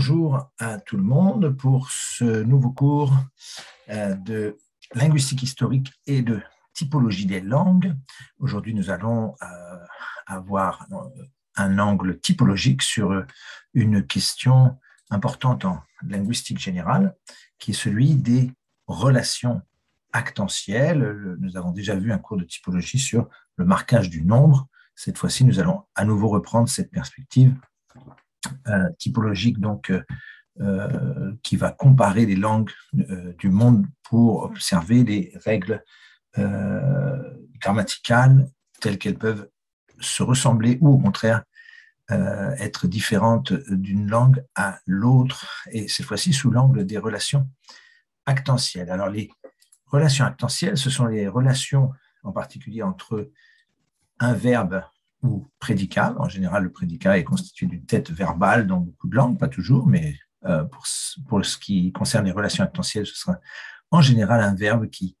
Bonjour à tout le monde pour ce nouveau cours euh, de linguistique historique et de typologie des langues. Aujourd'hui, nous allons euh, avoir un angle typologique sur une question importante en linguistique générale, qui est celui des relations actentielles. Nous avons déjà vu un cours de typologie sur le marquage du nombre. Cette fois-ci, nous allons à nouveau reprendre cette perspective euh, typologique donc, euh, euh, qui va comparer les langues du monde pour observer les règles grammaticales telles qu'elles peuvent se ressembler ou au contraire être différentes d'une langue à l'autre, et cette fois-ci sous l'angle des relations actentielles. Alors les relations actentielles, ce sont les relations en particulier entre un verbe ou prédicat. En général, le prédicat est constitué d'une tête verbale dans beaucoup de langues, pas toujours, mais euh, pour, pour, ce qui concerne les relations actentielles, ce sera en général un verbe qui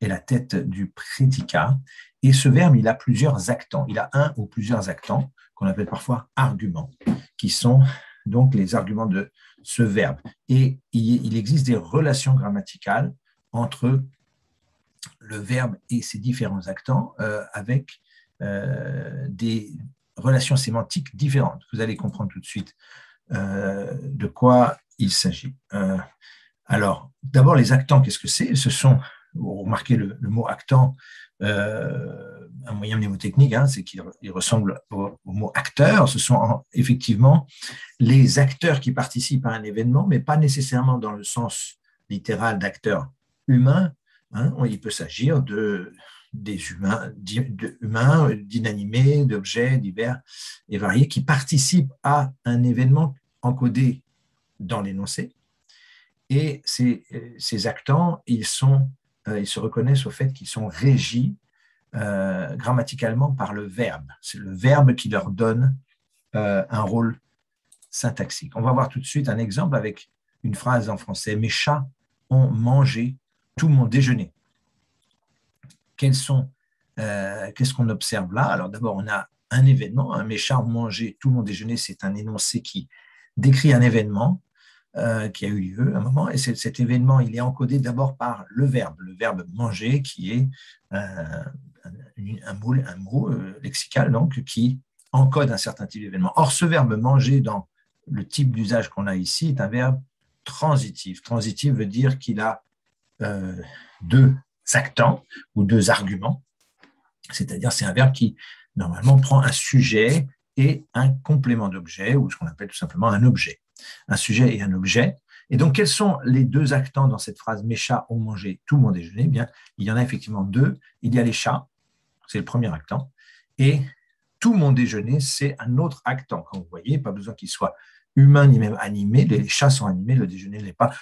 est la tête du prédicat. Et ce verbe, il a plusieurs actants. Il a un ou plusieurs actants qu'on appelle parfois arguments, qui sont donc les arguments de ce verbe. Et il existe des relations grammaticales entre le verbe et ses différents actants euh, avec des relations sémantiques différentes. Vous allez comprendre tout de suite euh, de quoi il s'agit. Euh, alors, d'abord, les actants, qu'est-ce que c'est? Ce sont, vous remarquez le, mot actant, un moyen mnémotechnique, hein, c'est qu'il ressemble au, mot acteur. Ce sont effectivement les acteurs qui participent à un événement, mais pas nécessairement dans le sens littéral d'acteur humain. Hein. Il peut s'agir de des humains, humains d'inanimés, d'objets divers et variés qui participent à un événement encodé dans l'énoncé. Et ces, ces, actants, euh, ils se reconnaissent au fait qu'ils sont régis euh, grammaticalement par le verbe. C'est le verbe qui leur donne euh, un rôle syntaxique. On va voir tout de suite un exemple avec une phrase en français. Mes chats ont mangé tout mon déjeuner sont, euh, qu'est-ce qu'on observe là? Alors d'abord, on a un événement, un méchant manger tout mon déjeuner, c'est un énoncé qui décrit un événement euh, qui a eu lieu à un moment, et cet événement, il est encodé d'abord par le verbe, le verbe manger, qui est euh, un, mot, un lexical, donc, qui encode un certain type d'événement. Or, ce verbe manger, dans le type d'usage qu'on a ici, est un verbe transitif. Transitif veut dire qu'il a deux actants ou deux arguments, c'est-à-dire c'est un verbe qui normalement prend un sujet et un complément d'objet, ou ce qu'on appelle tout simplement un objet. Un sujet et un objet. Et donc, quels sont les deux actants dans cette phrase Mes chats ont mangé tout mon déjeuner? Eh Bien, il y en a effectivement deux. Il y a les chats, c'est le premier actant, et tout mon déjeuner, c'est un autre actant. Comme vous voyez, pas besoin qu'il soit humain ni même animé. Les chats sont animés, le déjeuner ne l'est pas.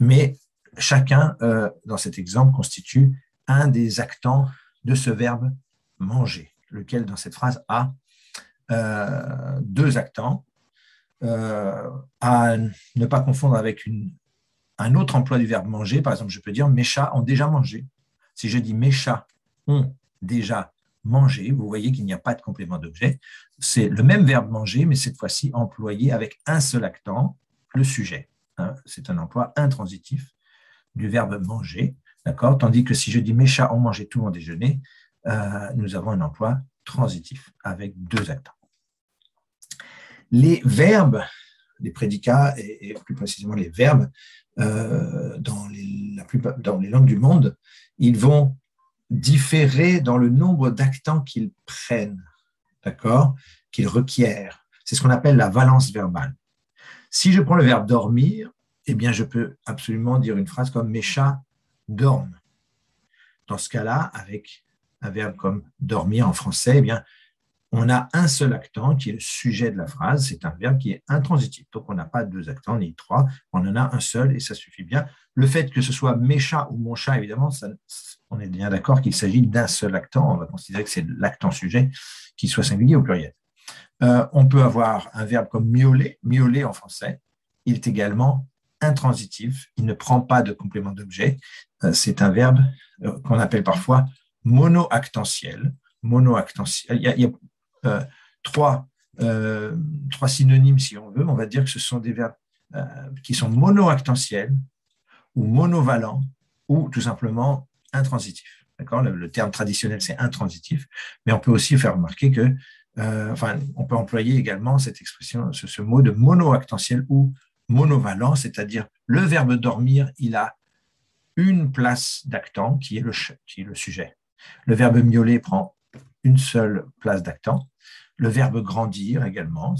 Mais chacun, euh, dans cet exemple, constitue un des actants de ce verbe manger, lequel, dans cette phrase, a euh, deux actants, euh, à ne pas confondre avec un autre emploi du verbe manger. Par exemple, je peux dire mes chats ont déjà mangé. Si je dis mes chats ont déjà mangé, vous voyez qu'il n'y a pas de complément d'objet. C'est le même verbe manger, mais cette fois-ci employé avec un seul actant, le sujet. Hein. C'est un emploi intransitif du verbe manger, d'accord Tandis que si je dis mes chats ont mangé tout mon déjeuner, euh, nous avons un emploi transitif avec deux actants. Les verbes, les prédicats et, plus précisément les verbes, euh, dans, les, la plupart, dans les langues du monde, ils vont différer dans le nombre d'actants qu'ils prennent, d'accord Qu'ils requièrent. C'est ce qu'on appelle la valence verbale. Si je prends le verbe dormir, eh bien, je peux absolument dire une phrase comme mes chats dorment. Dans ce cas-là, avec un verbe comme dormir en français, eh bien, on a un seul actant qui est le sujet de la phrase. C'est un verbe qui est intransitif. Donc, on n'a pas deux actants ni trois. On en a un seul et ça suffit bien. Le fait que ce soit mes chats ou mon chat, évidemment, on est bien d'accord qu'il s'agit d'un seul actant. On va considérer que c'est l'actant sujet qui soit singulier au pluriel. Euh, on peut avoir un verbe comme miauler. Miauler en français, il est également intransitif, il ne prend pas de complément d'objet. Euh, c'est un verbe euh, qu'on appelle parfois monoactentiel. Monoactentiel. Il y a, euh, trois, trois synonymes, si on veut. On va dire que ce sont des verbes qui sont monoactentiels ou monovalents ou tout simplement intransitifs. Le, terme traditionnel, c'est intransitif, mais on peut aussi faire remarquer que, enfin, on peut employer également cette expression, ce, ce mot de monoactentiel ou monovalent, c'est-à-dire le verbe dormir, il a une place d'actant qui, est le, sujet. Le verbe miauler prend une seule place d'actant. Le verbe grandir également,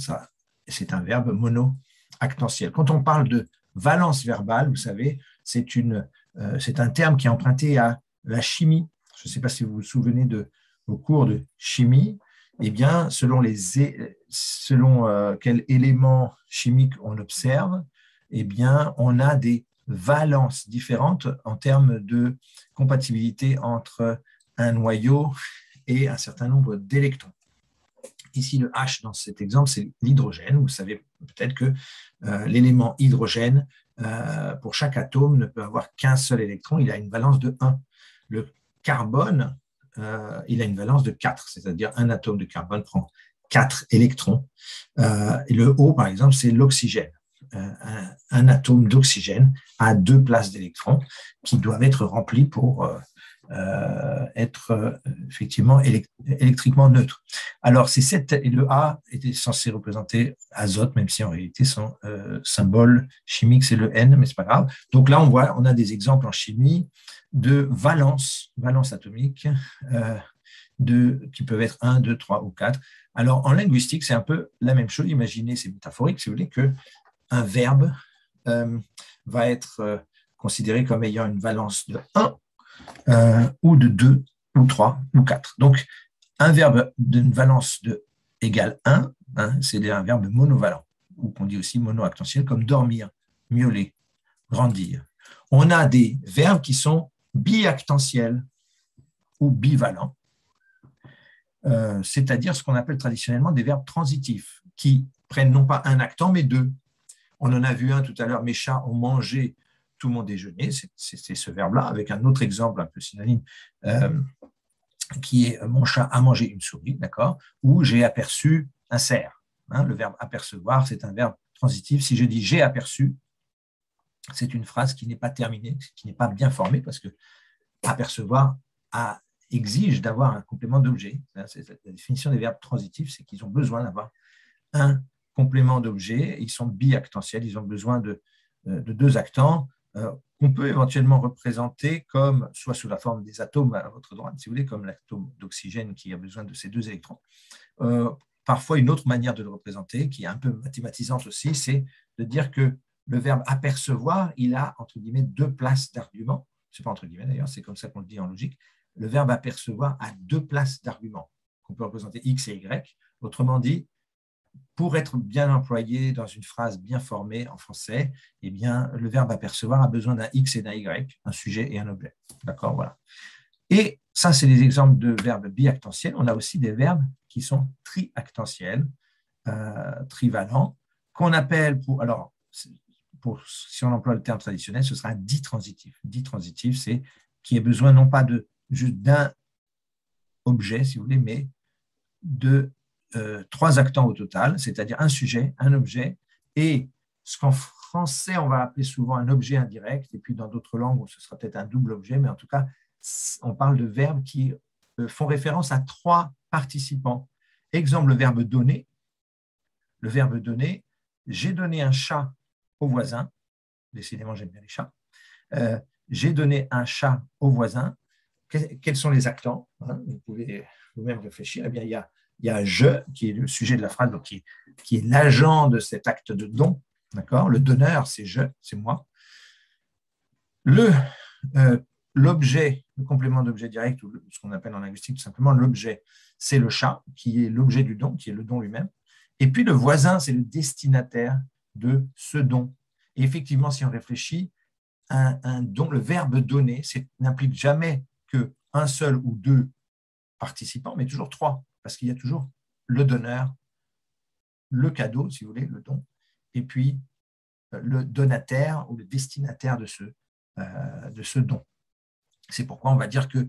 c'est un verbe mono-actentiel. Quand on parle de valence verbale, vous savez, c'est euh, c'est un terme qui est emprunté à la chimie. Je ne sais pas si vous vous souvenez de vos cours de chimie. Eh bien, selon, les, selon euh, quel élément chimique on observe, eh bien, on a des valences différentes en termes de compatibilité entre un noyau et un certain nombre d'électrons. Ici, le H dans cet exemple, c'est l'hydrogène. Vous savez peut-être que euh, l'élément hydrogène, euh, pour chaque atome, ne peut avoir qu'un seul électron. Il a une valence de 1. Le carbone, euh, il a une valence de 4, c'est-à-dire un atome de carbone prend 4 électrons. et le O, par exemple, c'est l'oxygène. Un, atome d'oxygène a deux places d'électrons qui doivent être remplies pour euh, être euh, effectivement électriquement neutre. Alors, c'est cette, et le A était censé représenter azote, même si en réalité son euh, symbole chimique c'est le N, mais c'est pas grave. Donc là, on voit, on a des exemples en chimie de valence, valence atomique, de, qui peuvent être 1, 2, 3 ou 4. Alors, en linguistique, c'est un peu la même chose. Imaginez, c'est métaphorique, si vous voulez, que un verbe va être considéré comme ayant une valence de 1 euh, ou de 2 ou 3 ou 4. Donc, un verbe d'une valence de égale 1, hein, c'est un verbe monovalent, ou qu'on dit aussi monoactentiel, comme dormir, miauler, grandir. On a des verbes qui sont biactentiels ou bivalents, euh, c'est-à-dire ce qu'on appelle traditionnellement des verbes transitifs, qui prennent non pas un actant, mais deux. On en a vu un tout à l'heure, mes chats ont mangé tout mon déjeuner, c'est ce verbe-là, avec un autre exemple un peu synonyme, euh, qui est mon chat a mangé une souris, d'accord, ou j'ai aperçu un cerf. Hein, le verbe apercevoir, c'est un verbe transitif. Si je dis j'ai aperçu, c'est une phrase qui n'est pas terminée, qui n'est pas bien formée, parce que apercevoir exige d'avoir un complément d'objet. La définition des verbes transitifs, c'est qu'ils ont besoin d'avoir un complément d'objet. Ils sont biactentiels, ils ont besoin de, de deux actants euh, qu'on peut éventuellement représenter comme, soit sous la forme des atomes à votre droite, si vous voulez, comme l'atome d'oxygène qui a besoin de ces deux électrons. Euh, parfois, une autre manière de le représenter, qui est un peu mathématisante aussi, c'est de dire que le verbe apercevoir, il a, entre guillemets, deux places d'argument. Ce n'est pas entre guillemets d'ailleurs, c'est comme ça qu'on le dit en logique. Le verbe apercevoir a deux places d'argument, qu'on peut représenter x et y. Autrement dit, pour être bien employé dans une phrase bien formée en français, eh bien, le verbe apercevoir a besoin d'un X et d'un Y, un sujet et un objet. D'accord Voilà. Et ça, c'est des exemples de verbes biactentiels. On a aussi des verbes qui sont triactentiels, euh, trivalents, qu'on appelle pour. Alors, si on emploie le terme traditionnel, ce sera un dit transitif. Dit transitif, c'est qui a besoin non pas de juste d'un objet, si vous voulez, mais de euh, trois actants au total, c'est-à-dire un sujet, un objet, et ce qu'en français on va appeler souvent un objet indirect, et puis dans d'autres langues ce sera peut-être un double objet, mais en tout cas on parle de verbes qui euh, font référence à trois participants. Exemple, le verbe donner. Le verbe donner, j'ai donné un chat voisin, décidément j'aime bien les chats, euh, j'ai donné un chat au voisin, quels sont les actants hein, Vous pouvez vous-même réfléchir. Eh bien, il y a il y a je, qui est le sujet de la phrase, qui, est l'agent de cet acte de don. Le donneur, c'est je, c'est moi. Le, euh, l'objet, le complément d'objet direct, ou ce qu'on appelle en linguistique tout simplement l'objet, c'est le chat, qui est l'objet du don, qui est le don lui-même. Et puis le voisin, c'est le destinataire de ce don. Et effectivement, si on réfléchit, un, don, le verbe donner, n'implique jamais que un seul ou deux participants, mais toujours trois parce qu'il y a toujours le donneur, le cadeau, si vous voulez, le don, et puis euh, le donataire ou le destinataire de ce, euh, de ce don. C'est pourquoi on va dire que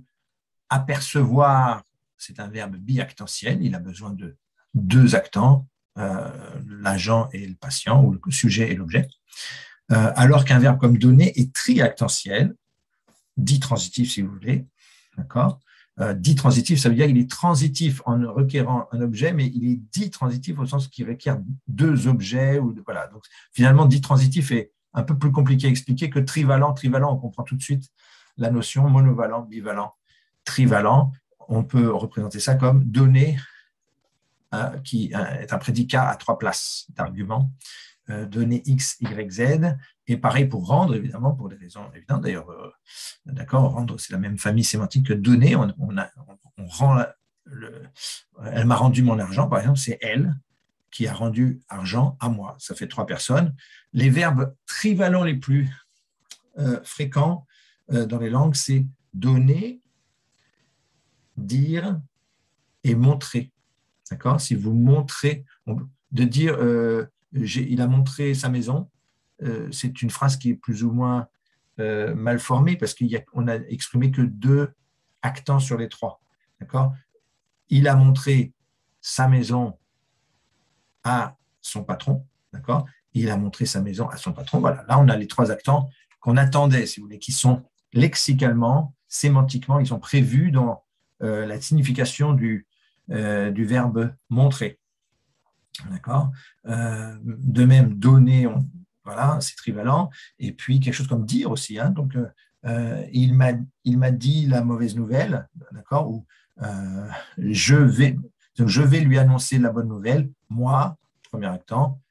apercevoir, c'est un verbe biactentiel, il a besoin de deux actants, l'agent et le patient, ou le sujet et l'objet. Euh, alors qu'un verbe comme donner est triactentiel, dit transitif si vous voulez, d'accord euh, dit transitif, ça veut dire qu'il est transitif en requérant un objet, mais il est dit transitif au sens qu'il requiert deux objets. Ou voilà. Donc, finalement, dit transitif est un peu plus compliqué à expliquer que trivalent. Trivalent, on comprend tout de suite la notion monovalent, bivalent, trivalent. On peut représenter ça comme donner, euh, qui est un prédicat à trois places d'argument. Euh, donner x, y, z. Et pareil pour rendre, évidemment, pour des raisons évidentes. D'ailleurs, euh, d'accord, rendre, c'est la même famille sémantique que donner. On, rend elle m'a rendu mon argent, par exemple, c'est elle qui a rendu argent à moi. Ça fait trois personnes. Les verbes trivalents les plus euh, fréquents dans les langues, c'est donner, dire et montrer. D'accord? Si vous montrez, de dire il a montré sa maison. Euh, c'est une phrase qui est plus ou moins euh, mal formée parce qu'on a, exprimé que deux actants sur les trois. D'accord? Il a montré sa maison à son patron. D'accord? Il a montré sa maison à son patron. Voilà, là, on a les trois actants qu'on attendait, si vous voulez, qui sont lexicalement, sémantiquement, ils sont prévus dans euh, la signification du, du verbe montrer. D'accord euh, De même, donner, voilà, c'est trivalent. Et puis, quelque chose comme dire aussi. Hein, donc, euh, euh, il m'a dit la mauvaise nouvelle, d'accord Ou je, vais, je vais lui annoncer la bonne nouvelle. Moi, premier actant,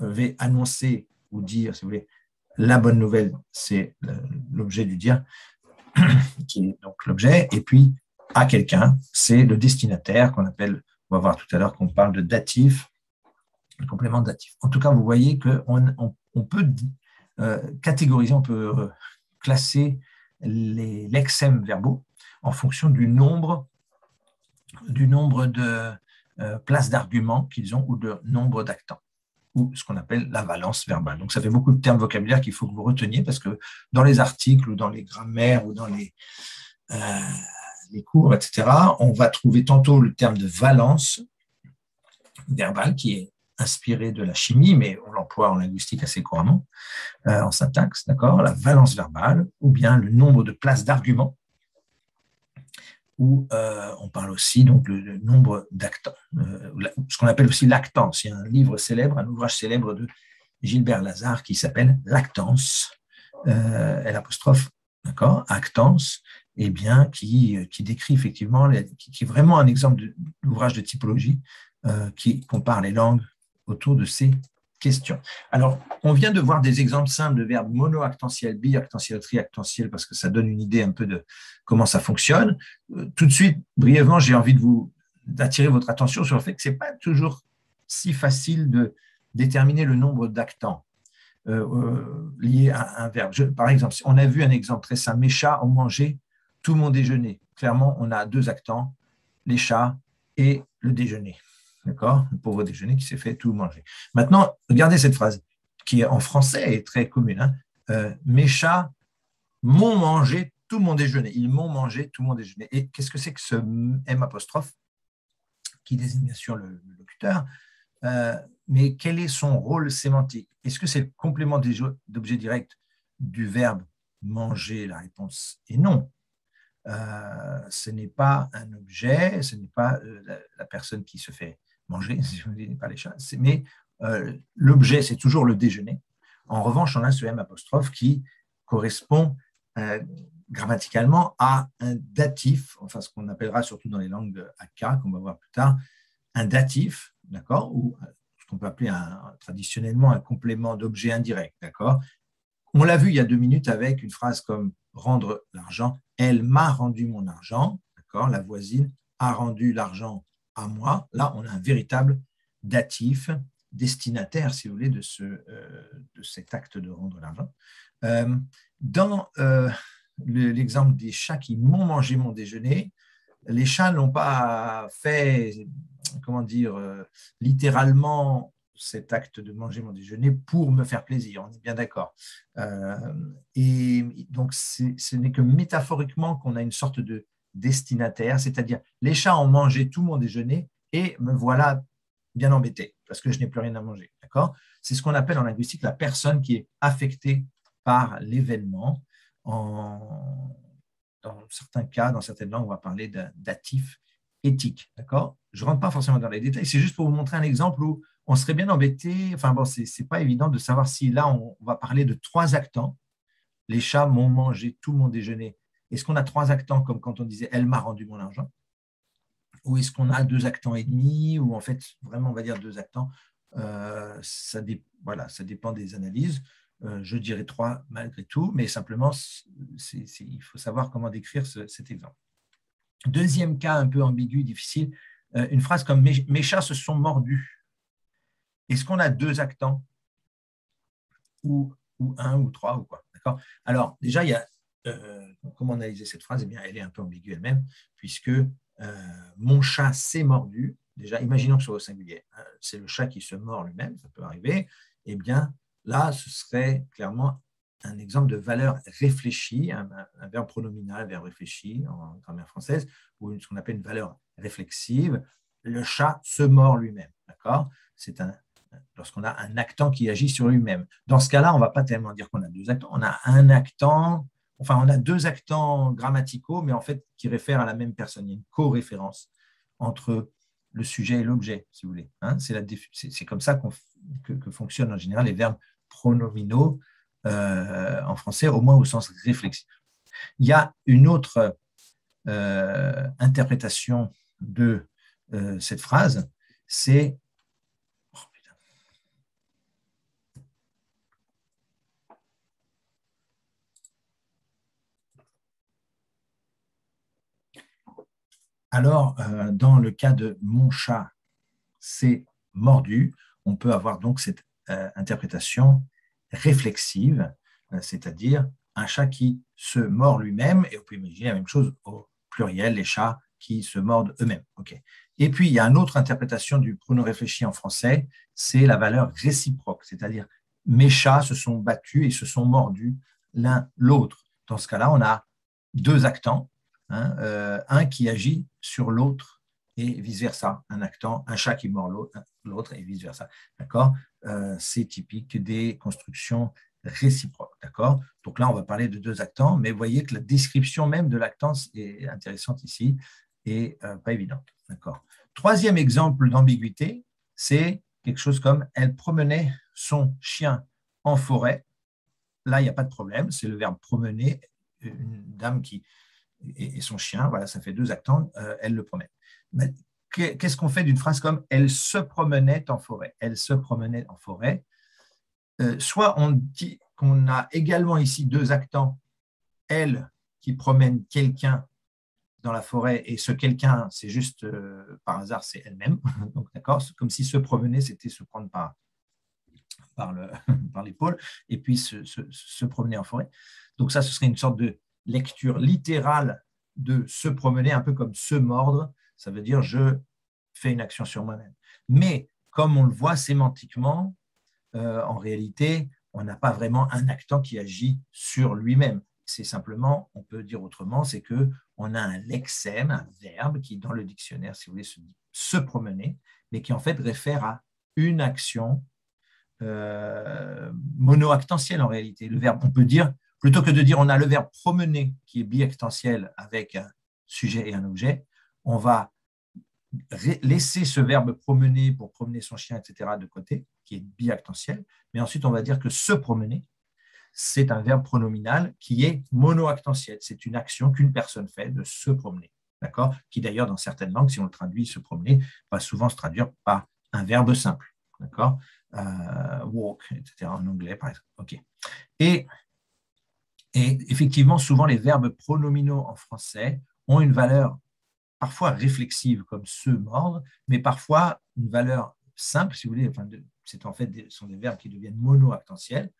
vais annoncer ou dire, si vous voulez, la bonne nouvelle, c'est l'objet du dire, qui est donc l'objet. Et puis, quelqu'un, c'est le destinataire qu'on appelle on va voir tout à l'heure qu'on parle de datif, le complément datif. En tout cas, vous voyez qu'on on, peut euh, catégoriser, on peut euh, classer les lexèmes verbaux en fonction du nombre, du nombre de euh, places d'arguments qu'ils ont ou de nombre d'actants ou ce qu'on appelle la valence verbale. Donc, ça fait beaucoup de termes vocabulaires qu'il faut que vous reteniez parce que dans les articles ou dans les grammaires ou dans les, cours, etc., on va trouver tantôt le terme de valence verbale qui est inspiré de la chimie, mais on l'emploie en linguistique assez couramment, euh, en syntaxe, d'accord, la valence verbale, ou bien le nombre de places d'arguments, ou euh, on parle aussi donc le, nombre d'actants, euh, ce qu'on appelle aussi l'actance. Il y a un livre célèbre, un ouvrage célèbre de Gilbert Lazare qui s'appelle L'actance, L apostrophe, d'accord, actance, eh bien, qui, qui décrit effectivement, qui, est vraiment un exemple d'ouvrage de, typologie qui compare les langues autour de ces questions. Alors, on vient de voir des exemples simples de verbes monoactentiels, biactentiels, triactentiels, parce que ça donne une idée un peu de comment ça fonctionne. Euh, tout de suite, brièvement, j'ai envie de vous d'attirer votre attention sur le fait que ce n'est pas toujours si facile de déterminer le nombre d'actants euh, euh, liés à un verbe. par exemple, on a vu un exemple très simple, mes chats ont mangé tout mon déjeuner. Clairement, on a deux actants, les chats et le déjeuner. D'accord? Le pauvre déjeuner qui s'est fait tout manger. Maintenant, regardez cette phrase, qui en français est très commune. Hein. Euh, mes chats m'ont mangé tout mon déjeuner. Ils m'ont mangé tout mon déjeuner. Et qu'est-ce que c'est que ce M qui désigne bien sûr le, locuteur? Euh, Mais quel est son rôle sémantique? Est-ce que c'est le complément d'objet direct du verbe manger? La réponse est non. Euh, ce n'est pas un objet, ce n'est pas la, personne qui se fait manger, si je dis pas les chats, mais euh, l'objet, c'est toujours le déjeuner. En revanche, on a ce M apostrophe qui correspond euh, grammaticalement à un datif, enfin ce qu'on appellera surtout dans les langues de AK, qu'on va voir plus tard, un datif, d'accord, ou euh, ce qu'on peut appeler traditionnellement un complément d'objet indirect, d'accord. On l'a vu il y a deux minutes avec une phrase comme rendre l'argent. Elle m'a rendu mon argent, d'accord? La voisine a rendu l'argent à moi. Là, on a un véritable datif, destinataire, si vous voulez, de, ce, euh, de cet acte de rendre l'argent. Euh, dans euh, l'exemple des chats qui m'ont mangé mon déjeuner, les chats n'ont pas fait, comment dire, littéralement cet acte de manger mon déjeuner pour me faire plaisir, on est bien d'accord. et donc, ce n'est que métaphoriquement qu'on a une sorte de destinataire, c'est-à-dire les chats ont mangé tout mon déjeuner et me voilà bien embêté parce que je n'ai plus rien à manger. D'accord? C'est ce qu'on appelle en linguistique la personne qui est affectée par l'événement. En, dans certains cas, dans certaines langues, on va parler datif éthique. D'accord? Je ne rentre pas forcément dans les détails, c'est juste pour vous montrer un exemple où on serait bien embêté. Enfin bon, ce n'est pas évident de savoir si là, on, va parler de trois actants. Les chats m'ont mangé tout mon déjeuner. Est-ce qu'on a trois actants comme quand on disait elle m'a rendu mon argent? Ou est-ce qu'on a deux actants et demi? Ou en fait, vraiment, on va dire deux actants euh, ça, voilà, ça dépend des analyses. Euh, je dirais trois malgré tout, mais simplement, il faut savoir comment décrire cet exemple. Deuxième cas un peu ambigu, difficile, euh, une phrase comme mes, chats se sont mordus. Est-ce qu'on a deux actants ou, un ou trois ou quoi Alors, déjà, il y a, euh, comment analyser cette phrase Eh bien, elle est un peu ambiguë elle-même, puisque mon chat s'est mordu. Déjà, imaginons que ce soit au singulier. Hein, c'est le chat qui se mord lui-même, ça peut arriver. Eh bien, Là, ce serait clairement un exemple de valeur réfléchie, un, verbe pronominal, un verbe réfléchi en grammaire française, ou ce qu'on appelle une valeur réflexive. Le chat se mord lui-même. D'accord? C'est un, lorsqu'on a un actant qui agit sur lui-même. Dans ce cas-là, on ne va pas tellement dire qu'on a deux actants. On a un actant, enfin, on a deux actants grammaticaux, mais en fait qui réfèrent à la même personne. Il y a une co-référence entre le sujet et l'objet, si vous voulez. Hein. c'est comme ça que, fonctionnent en général les verbes pronominaux euh, en français, au moins au sens réflexif. Il y a une autre euh, interprétation de euh, cette phrase, c'est Alors, dans le cas de mon chat c'est mordu, on peut avoir donc cette euh, interprétation réflexive, euh, c'est-à-dire un chat qui se mord lui-même, et on peut imaginer la même chose au pluriel, les chats qui se mordent eux-mêmes. Et puis, il y a une autre interprétation du pronom réfléchi en français, c'est la valeur réciproque, c'est-à-dire mes chats se sont battus et se sont mordus l'un l'autre. Dans ce cas-là, on a deux actants, hein, euh, un qui agit sur l'autre et vice-versa, un actant, un chat qui mord l'autre et vice-versa. D'accord? Euh, c'est typique des constructions réciproques. D'accord? Donc là, on va parler de deux actants, mais vous voyez que la description même de l'actance est intéressante ici et euh, pas évidente. D'accord? Troisième exemple d'ambiguïté, c'est quelque chose comme elle promenait son chien en forêt. Là, il n'y a pas de problème, c'est le verbe promener, une dame qui et son chien, voilà, ça fait deux actants, euh, elle le promène qu'est-ce qu'on fait d'une phrase comme Elle se promenait en forêt Elle se promenait en forêt. Euh, soit on dit qu'on a également ici deux actants, elle qui promène quelqu'un dans la forêt et ce quelqu'un, c'est juste euh, par hasard, c'est elle-même. Donc d'accord, comme si se promener, c'était se prendre par, par l'épaule et puis se, se, promener en forêt. Donc ça, ce serait une sorte de lecture littérale de se promener, un peu comme se mordre ça veut dire je fais une action sur moi-même. Mais comme on le voit sémantiquement, euh, en réalité, on n'a pas vraiment un actant qui agit sur lui-même. C'est simplement, on peut dire autrement, c'est que on a un lexème, un verbe qui, dans le dictionnaire, si vous voulez, se dit se promener, mais qui en fait réfère à une action euh, monoactentielle en réalité. Le verbe, on peut dire, plutôt que de dire on a le verbe promener qui est biactentiel avec un sujet et un objet, on va laisser ce verbe promener pour promener son chien, etc., de côté, qui est biactentiel, mais ensuite on va dire que se promener, c'est un verbe pronominal qui est monoactentiel. C'est une action qu'une personne fait de se promener, d'accord? Qui d'ailleurs, dans certaines langues, si on le traduit, se promener, va souvent se traduire par un verbe simple, d'accord? Euh, Walk, etc., en anglais, par exemple. OK. Et, et effectivement, souvent, les verbes pronominaux en français ont une valeur parfois réflexive comme se mordre, mais parfois une valeur simple, si vous voulez, enfin, c'est en fait des, sont des verbes qui deviennent monoactentiels.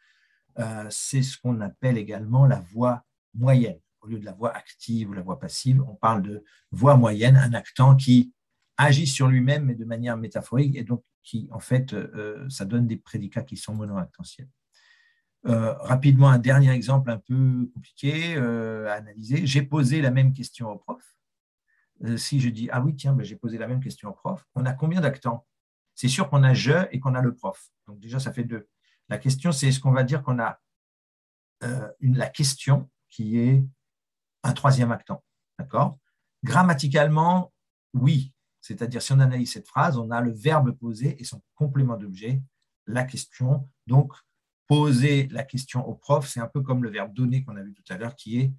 Euh, c'est ce qu'on appelle également la voix moyenne. Au lieu de la voix active ou la voix passive, on parle de voix moyenne, un actant qui agit sur lui-même, mais de manière métaphorique, et donc qui, en fait, euh, ça donne des prédicats qui sont monoactentiels. Euh, rapidement, un dernier exemple un peu compliqué à analyser. J'ai posé la même question au prof. Euh, si je dis, ah oui, tiens, ben, j'ai posé la même question au prof, on a combien d'actants? C'est sûr qu'on a je et qu'on a le prof. Donc déjà, ça fait deux. La question, c'est est-ce qu'on va dire qu'on a euh, la question qui est un troisième actant D'accord? Grammaticalement, oui. C'est-à-dire, si on analyse cette phrase, on a le verbe posé et son complément d'objet, la question. Donc, poser la question au prof, c'est un peu comme le verbe donner qu'on a vu tout à l'heure, qui est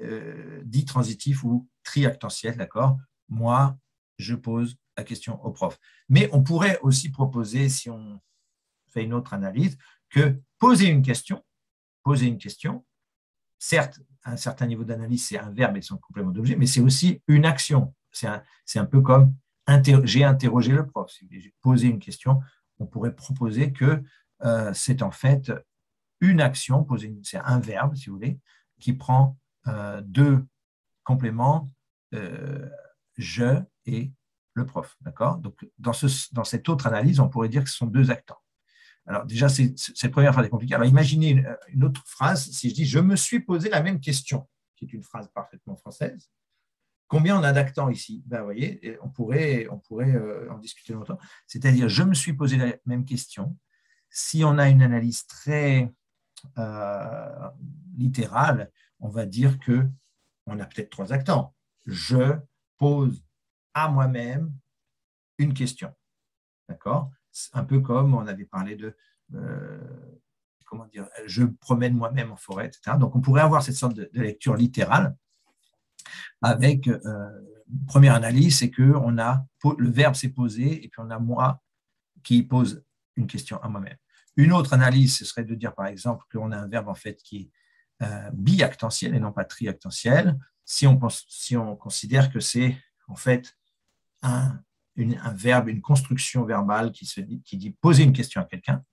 euh, dit transitif ou triactentiel, d'accord? Moi, je pose la question au prof. Mais on pourrait aussi proposer, si on fait une autre analyse, que poser une question, poser une question, certes, à un certain niveau d'analyse, c'est un verbe et son complément d'objet, mais c'est aussi une action. C'est un, un, peu comme j'ai interrogé le prof. Si j'ai posé une question, on pourrait proposer que euh, c'est en fait une action, c'est un verbe, si vous voulez, qui prend euh, deux compléments, euh, je et le prof. D'accord? Donc, dans, ce, dans cette autre analyse, on pourrait dire que ce sont deux actants. Alors, déjà, cette première phrase est compliquée. Alors, imaginez une, autre phrase. Si je dis Je me suis posé la même question, qui est une phrase parfaitement française, combien on a d'actants ici? Ben, Vous voyez, on pourrait, on pourrait en discuter longtemps. C'est-à-dire, je me suis posé la même question, si on a une analyse très euh, littérale, on va dire que on a peut-être trois actants. Je pose à moi-même une question. D'accord? Un peu comme on avait parlé de euh, comment dire, je promène moi-même en forêt, etc. Donc on pourrait avoir cette sorte de, lecture littérale avec euh, première analyse, c'est que a le verbe s'est posé et puis on a moi qui pose une question à moi-même. Une autre analyse, ce serait de dire par exemple qu'on a un verbe en fait qui est euh, biactentiel et non pas triactentiel. Si on, si on considère que c'est en fait un, verbe, une construction verbale qui, dit, qui dit poser une question à quelqu'un,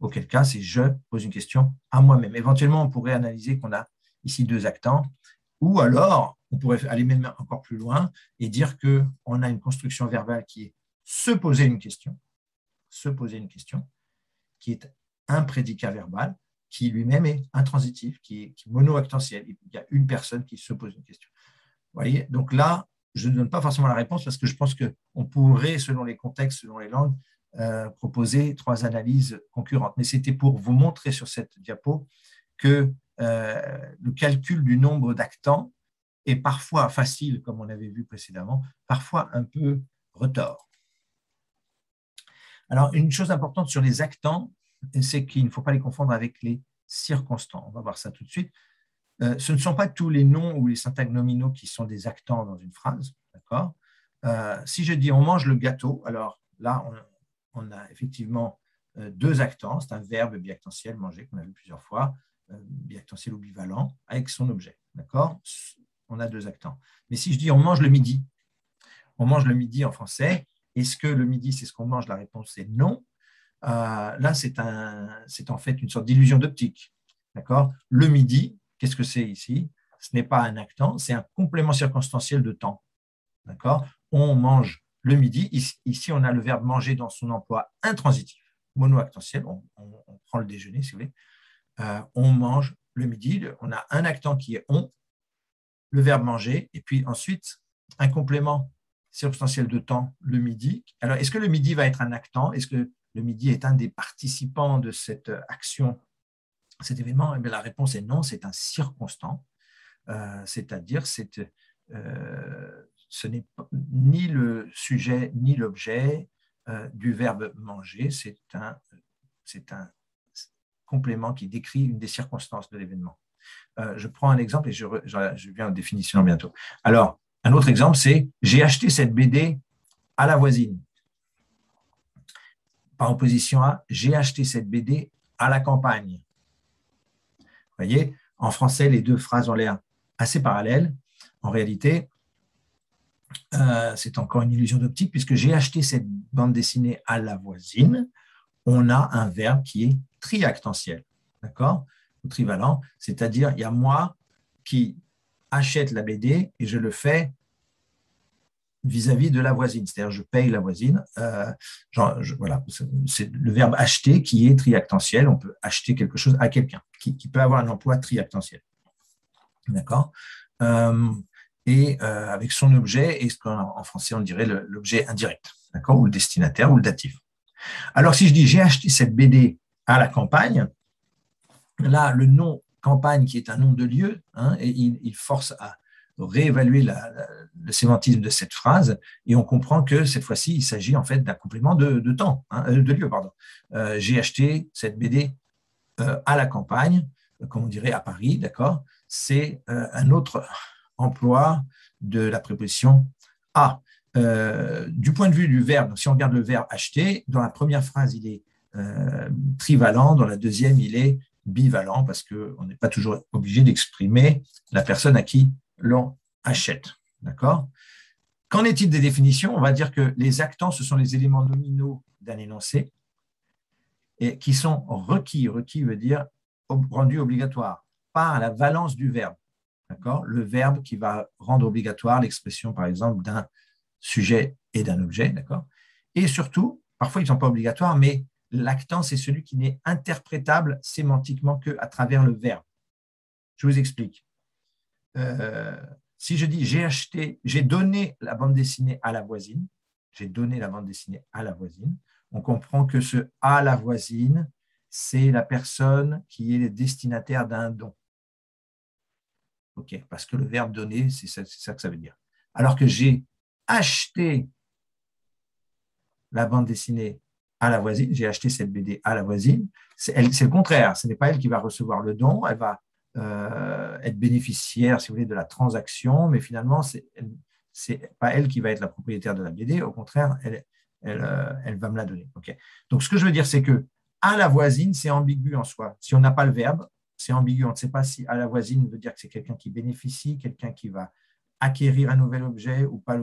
auquel cas c'est je pose une question à moi-même. Éventuellement, on pourrait analyser qu'on a ici deux actants, ou alors on pourrait aller même encore plus loin et dire qu'on a une construction verbale qui est se poser une question, se poser une question, qui est un prédicat verbal, qui lui-même est intransitif, qui est, monoactentiel. Il y a une personne qui se pose une question. Vous voyez Donc là, je ne donne pas forcément la réponse parce que je pense qu'on pourrait, selon les contextes, selon les langues, euh, proposer trois analyses concurrentes. Mais c'était pour vous montrer sur cette diapo que euh, le calcul du nombre d'actants est parfois facile, comme on avait vu précédemment, parfois un peu retors. Alors, une chose importante sur les actants, c'est qu'il ne faut pas les confondre avec les circonstants. On va voir ça tout de suite. Euh, ce ne sont pas tous les noms ou les syntagmes nominaux qui sont des actants dans une phrase. D'accord? Euh, si je dis on mange le gâteau, alors là, on, a effectivement euh, deux actants. C'est un verbe biactentiel, manger, qu'on a vu plusieurs fois, biactentiel ou bivalent, avec son objet. D'accord? On a deux actants. Mais si je dis on mange le midi, on mange le midi en français, est-ce que le midi, c'est ce qu'on mange? La réponse est non. Euh, là, c'est en fait une sorte d'illusion d'optique. D'accord? Le midi, qu'est-ce que c'est ici? Ce n'est pas un actant, c'est un complément circonstanciel de temps. On mange le midi. Ici, on a le verbe manger dans son emploi intransitif, monoactentiel. On, on, prend le déjeuner, si vous voulez. Euh, on mange le midi. On a un actant qui est on, le verbe manger, et puis ensuite un complément circonstanciel de temps le midi. Alors, est-ce que le midi va être un actant Est-ce que le midi est un des participants de cette action, cet événement? Eh La réponse est non, c'est un circonstant. Euh, c'est-à-dire, euh, ce n'est ni le sujet ni l'objet euh, du verbe manger, c'est un, un complément qui décrit une des circonstances de l'événement. je prends un exemple et je, je viens aux définitions bientôt. Alors, un autre exemple, c'est j'ai acheté cette BD à la voisine. Par opposition à j'ai acheté cette BD à la campagne. Vous voyez, en français, les deux phrases ont l'air assez parallèles. En réalité, euh, c'est encore une illusion d'optique puisque j'ai acheté cette bande dessinée à la voisine. On a un verbe qui est triactentiel, d'accord? Trivalent, c'est-à-dire il y a moi qui achète la BD et je le fais vis-à-vis de la voisine, c'est-à-dire je paye la voisine. Euh, voilà, c'est le verbe acheter qui est triactentiel. On peut acheter quelque chose à quelqu'un qui, peut avoir un emploi triactentiel. D'accord? Euh, Et euh, avec son objet, et ce qu'en français on dirait l'objet indirect. ou le destinataire ou le datif. Alors, si je dis j'ai acheté cette BD à la campagne, là, le nom campagne, qui est un nom de lieu, hein, et il, force à réévaluer le sémantisme de cette phrase, et on comprend que cette fois-ci, il s'agit en fait d'un complément de, temps, hein, de lieu. pardon. Euh, j'ai acheté cette BD euh, à la campagne, comme on dirait à Paris, d'accord? C'est euh, un autre emploi de la préposition à. du point de vue du verbe, si on regarde le verbe acheter, dans la première phrase, il est trivalent, dans la deuxième, il est bivalent parce qu'on n'est pas toujours obligé d'exprimer la personne à qui l'on achète. D'accord? Qu'en est-il des définitions? On va dire que les actants, ce sont les éléments nominaux d'un énoncé et qui sont requis. Requis veut dire rendu obligatoire par la valence du verbe. Le verbe qui va rendre obligatoire l'expression, par exemple, d'un sujet et d'un objet. Et surtout, parfois, ils ne sont pas obligatoires, mais l'actant, c'est celui qui n'est interprétable sémantiquement qu'à travers le verbe. Je vous explique. Euh, si je dis j'ai acheté, j'ai donné la bande dessinée à la voisine, j'ai donné la bande dessinée à la voisine, on comprend que ce à la voisine, c'est la personne qui est destinataire d'un don. OK, parce que le verbe donner, c'est ça que ça veut dire. Alors que j'ai acheté la bande dessinée à la voisine, j'ai acheté cette BD à la voisine, c'est le contraire, ce n'est pas elle qui va recevoir le don, elle va euh, être bénéficiaire, si vous voulez, de la transaction, mais finalement, c'est n'est pas elle qui va être la propriétaire de la BD, au contraire, euh, elle va me la donner. Donc, ce que je veux dire, c'est que à la voisine, c'est ambigu en soi. Si on n'a pas le verbe, c'est ambigu. On ne sait pas si à la voisine veut dire que c'est quelqu'un qui bénéficie, quelqu'un qui va acquérir un nouvel objet ou pas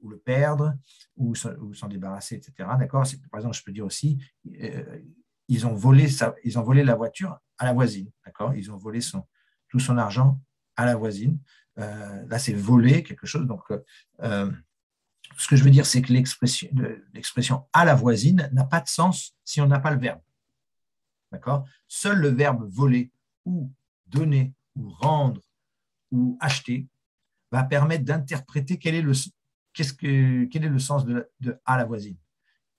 ou le perdre, ou s'en débarrasser, etc. D'accord? Par exemple, je peux dire aussi, euh, ils, ont volé ils ont volé la voiture à la voisine. D'accord? Ils ont volé tout son argent à la voisine. Euh, là, c'est voler quelque chose. Donc, euh, ce que je veux dire, c'est que l'expression à la voisine n'a pas de sens si on n'a pas le verbe. D'accord? Seul le verbe voler ou donner ou rendre ou acheter va permettre d'interpréter quel est le, que, quel est le sens de, à la voisine?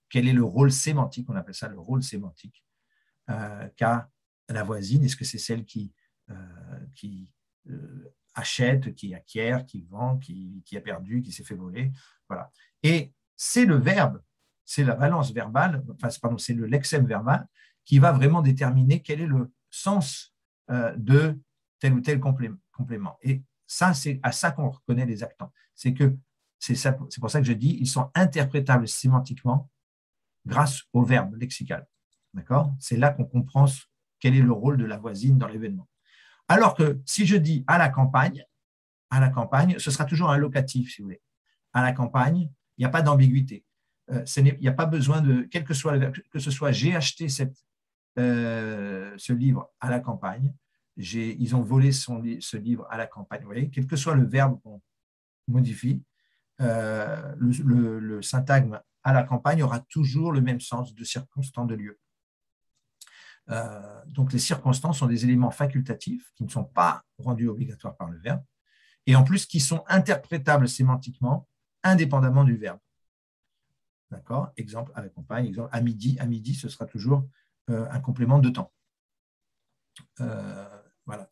Quel est le rôle sémantique On appelle ça le rôle sémantique euh, qu'a la voisine? Est-ce que c'est celle qui, euh, qui euh, achète, qui acquiert, qui vend, qui, qui a perdu, qui s'est fait voler? Voilà. Et c'est le verbe, c'est la valence verbale, enfin, pardon, c'est le lexème verbal qui va vraiment déterminer quel est le sens de tel ou tel complément. Et ça, c'est à ça qu'on reconnaît les actants. C'est que c'est pour ça que je dis, ils sont interprétables sémantiquement grâce au verbe lexical. D'accord? C'est là qu'on comprend quel est le rôle de la voisine dans l'événement. Alors que si je dis à la campagne, à la campagne, ce sera toujours un locatif, si vous voulez. À la campagne, il n'y a pas d'ambiguïté. Euh, il n'y a pas besoin de, quel que soit que ce soit, j'ai acheté euh, ce livre à la campagne, ils ont volé ce livre à la campagne. Voyez, quel que soit le verbe qu'on modifie, euh, le, syntagme à la campagne aura toujours le même sens de circonstance de lieu. Euh, donc les circonstances sont des éléments facultatifs qui ne sont pas rendus obligatoires par le verbe et en plus qui sont interprétables sémantiquement indépendamment du verbe. D'accord? Exemple à la campagne, exemple à midi. À midi, ce sera toujours euh, un complément de temps. voilà.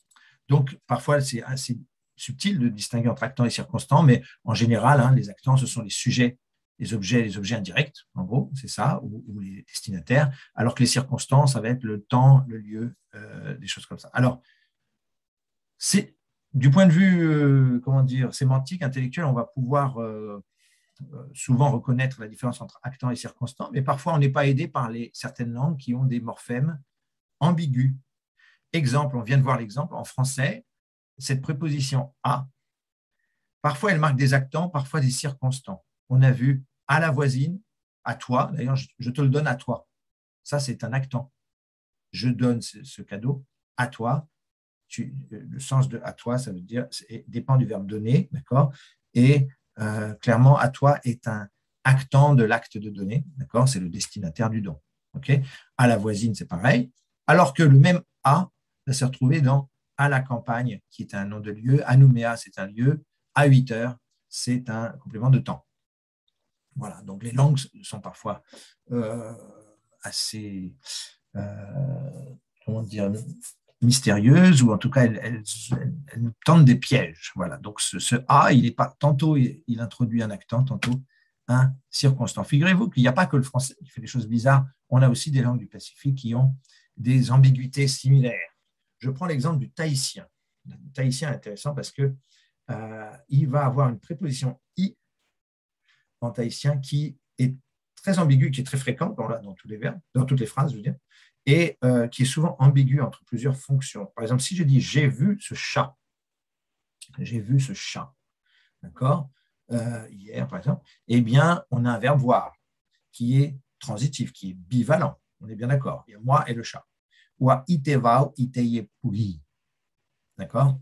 Donc, parfois, c'est assez subtil de distinguer entre actants et circonstants, mais en général, hein, les actants, ce sont les sujets, les objets, les objets indirects, en gros, c'est ça, ou, les destinataires, alors que les circonstances, ça va être le temps, le lieu, euh, des choses comme ça. Alors, c'est du point de vue, euh, comment dire, sémantique, intellectuel, on va pouvoir euh, souvent reconnaître la différence entre actant et circonstant, mais parfois on n'est pas aidé par les, certaines langues qui ont des morphèmes ambigus. Exemple, on vient de voir l'exemple, en français, cette préposition à, parfois elle marque des actants, parfois des circonstants. On a vu à la voisine, à toi, d'ailleurs je te le donne à toi. Ça c'est un actant. Je donne ce, cadeau à toi. le sens de à toi, ça veut dire, dépend du verbe donner, d'accord? Et euh, clairement, à toi est un actant de l'acte de donner, d'accord? C'est le destinataire du don. à la voisine, c'est pareil. Alors que le même à va se retrouver dans à la campagne, qui est un nom de lieu, à Nouméa, c'est un lieu, à 8 heures, c'est un complément de temps. Voilà, donc les langues sont parfois assez, comment dire, mystérieuses, ou en tout cas, elles, nous tentent des pièges. Voilà, donc ce, A, il est pas, tantôt il, introduit un accent, tantôt un circonstant. Figurez-vous qu'il n'y a pas que le français qui fait des choses bizarres, on a aussi des langues du Pacifique qui ont des ambiguïtés similaires. Je prends l'exemple du tahitien. Le tahitien est intéressant parce que euh, il va avoir une préposition i en tahitien qui est très ambiguë, qui est très fréquente dans, tous les verbes, dans toutes les phrases, je veux dire, et euh, qui est souvent ambiguë entre plusieurs fonctions. Par exemple, si je dis j'ai vu ce chat, j'ai vu ce chat, d'accord, euh, hier par exemple, eh bien, on a un verbe voir qui est transitif, qui est bivalent. On est bien d'accord. Il y a moi et le chat. Itevao, D'accord?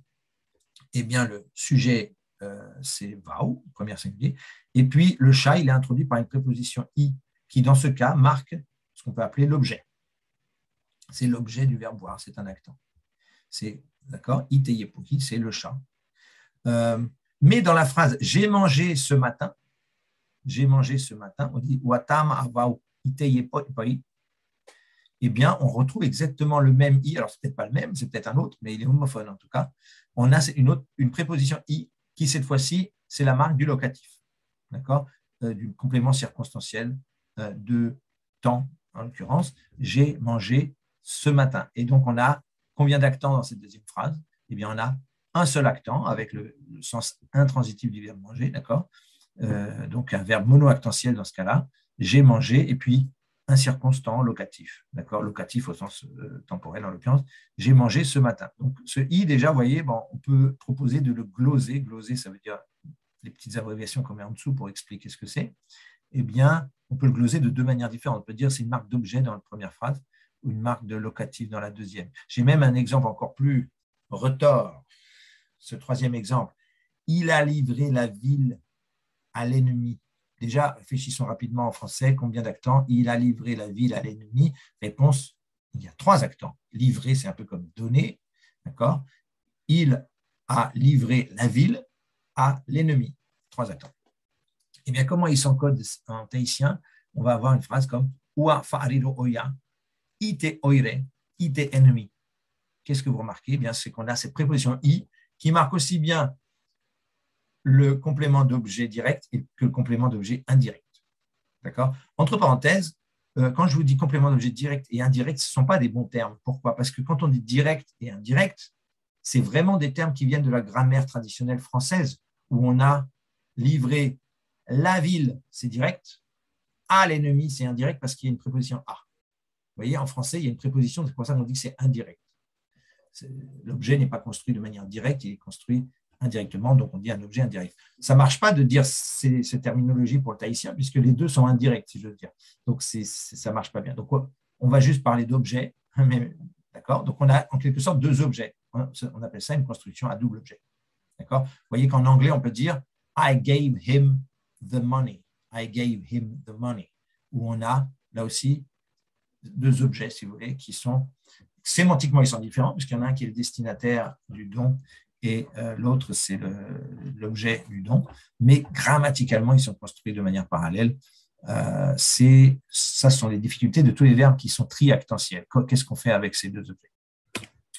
Eh bien, le sujet, euh, c'est vao, première singulier. Et puis, le chat, il est introduit par une préposition i, qui dans ce cas marque ce qu'on peut appeler l'objet. C'est l'objet du verbe voir, c'est un actant. C'est, d'accord? Iteye c'est le chat. Euh, mais dans la phrase j'ai mangé ce matin, j'ai mangé ce matin, on dit watam avao iteye eh bien, on retrouve exactement le même i. Alors, ce n'est peut-être pas le même, c'est peut-être un autre, mais il est homophone en tout cas. On a une, autre, une préposition i qui, cette fois-ci, c'est la marque du locatif, d'accord euh, Du complément circonstanciel euh, de temps, en l'occurrence. J'ai mangé ce matin. Et donc, on a combien d'actants dans cette deuxième phrase? Eh bien, on a un seul actant avec le, sens intransitif du verbe manger, d'accord euh, Donc, un verbe monoactentiel dans ce cas-là. J'ai mangé, et puis un circonstant locatif, d'accord Locatif au sens euh, temporel en l'occurrence. J'ai mangé ce matin. Donc ce i déjà, vous voyez, on peut proposer de le gloser. Gloser, ça veut dire les petites abréviations qu'on met en dessous pour expliquer ce que c'est. Eh bien, on peut le gloser de deux manières différentes. On peut dire c'est une marque d'objet dans la première phrase ou une marque de locatif dans la deuxième. J'ai même un exemple encore plus retors. Ce troisième exemple. Il a livré la ville à l'ennemi. Déjà, réfléchissons rapidement en français. Combien d'actants Il a livré la ville à l'ennemi? Réponse il y a trois actants. Livrer, c'est un peu comme donner. D'accord? Il a livré la ville à l'ennemi. Trois actants. Eh bien, comment ils s'encodent en tahitien? On va avoir une phrase comme Ua fa'ariro oya, ite oire, ite ennemi. Qu'est-ce que vous remarquez? Eh bien, C'est qu'on a cette préposition i qui marque aussi bien le complément d'objet direct et que le complément d'objet indirect. D'accord? Entre parenthèses, euh, quand je vous dis complément d'objet direct et indirect, ce ne sont pas des bons termes. Pourquoi? Parce que quand on dit direct et indirect, c'est vraiment des termes qui viennent de la grammaire traditionnelle française, où on a livré la ville, c'est direct, à l'ennemi, c'est indirect parce qu'il y a une préposition à. Vous voyez, en français, il y a une préposition, c'est pour ça qu'on dit que c'est indirect. L'objet n'est pas construit de manière directe, il est construit indirectement, donc on dit un objet indirect. Ça ne marche pas de dire ces, ces, terminologies pour le tahitien, puisque les deux sont indirects, si je veux dire. Donc ça ne marche pas bien. Donc on va juste parler d'objet, d'accord? Donc on a en quelque sorte deux objets. On appelle ça une construction à double objet. D'accord? Vous voyez qu'en anglais, on peut dire I gave him the money. I gave him the money. Où on a là aussi deux objets, si vous voulez, qui sont sémantiquement, ils sont différents, puisqu'il y en a un qui est le destinataire du don et euh, l'autre, c'est l'objet du don. Mais grammaticalement, ils sont construits de manière parallèle. Euh, ça, sont les difficultés de tous les verbes qui sont triactentiels. Qu'est-ce qu'on fait avec ces deux objets?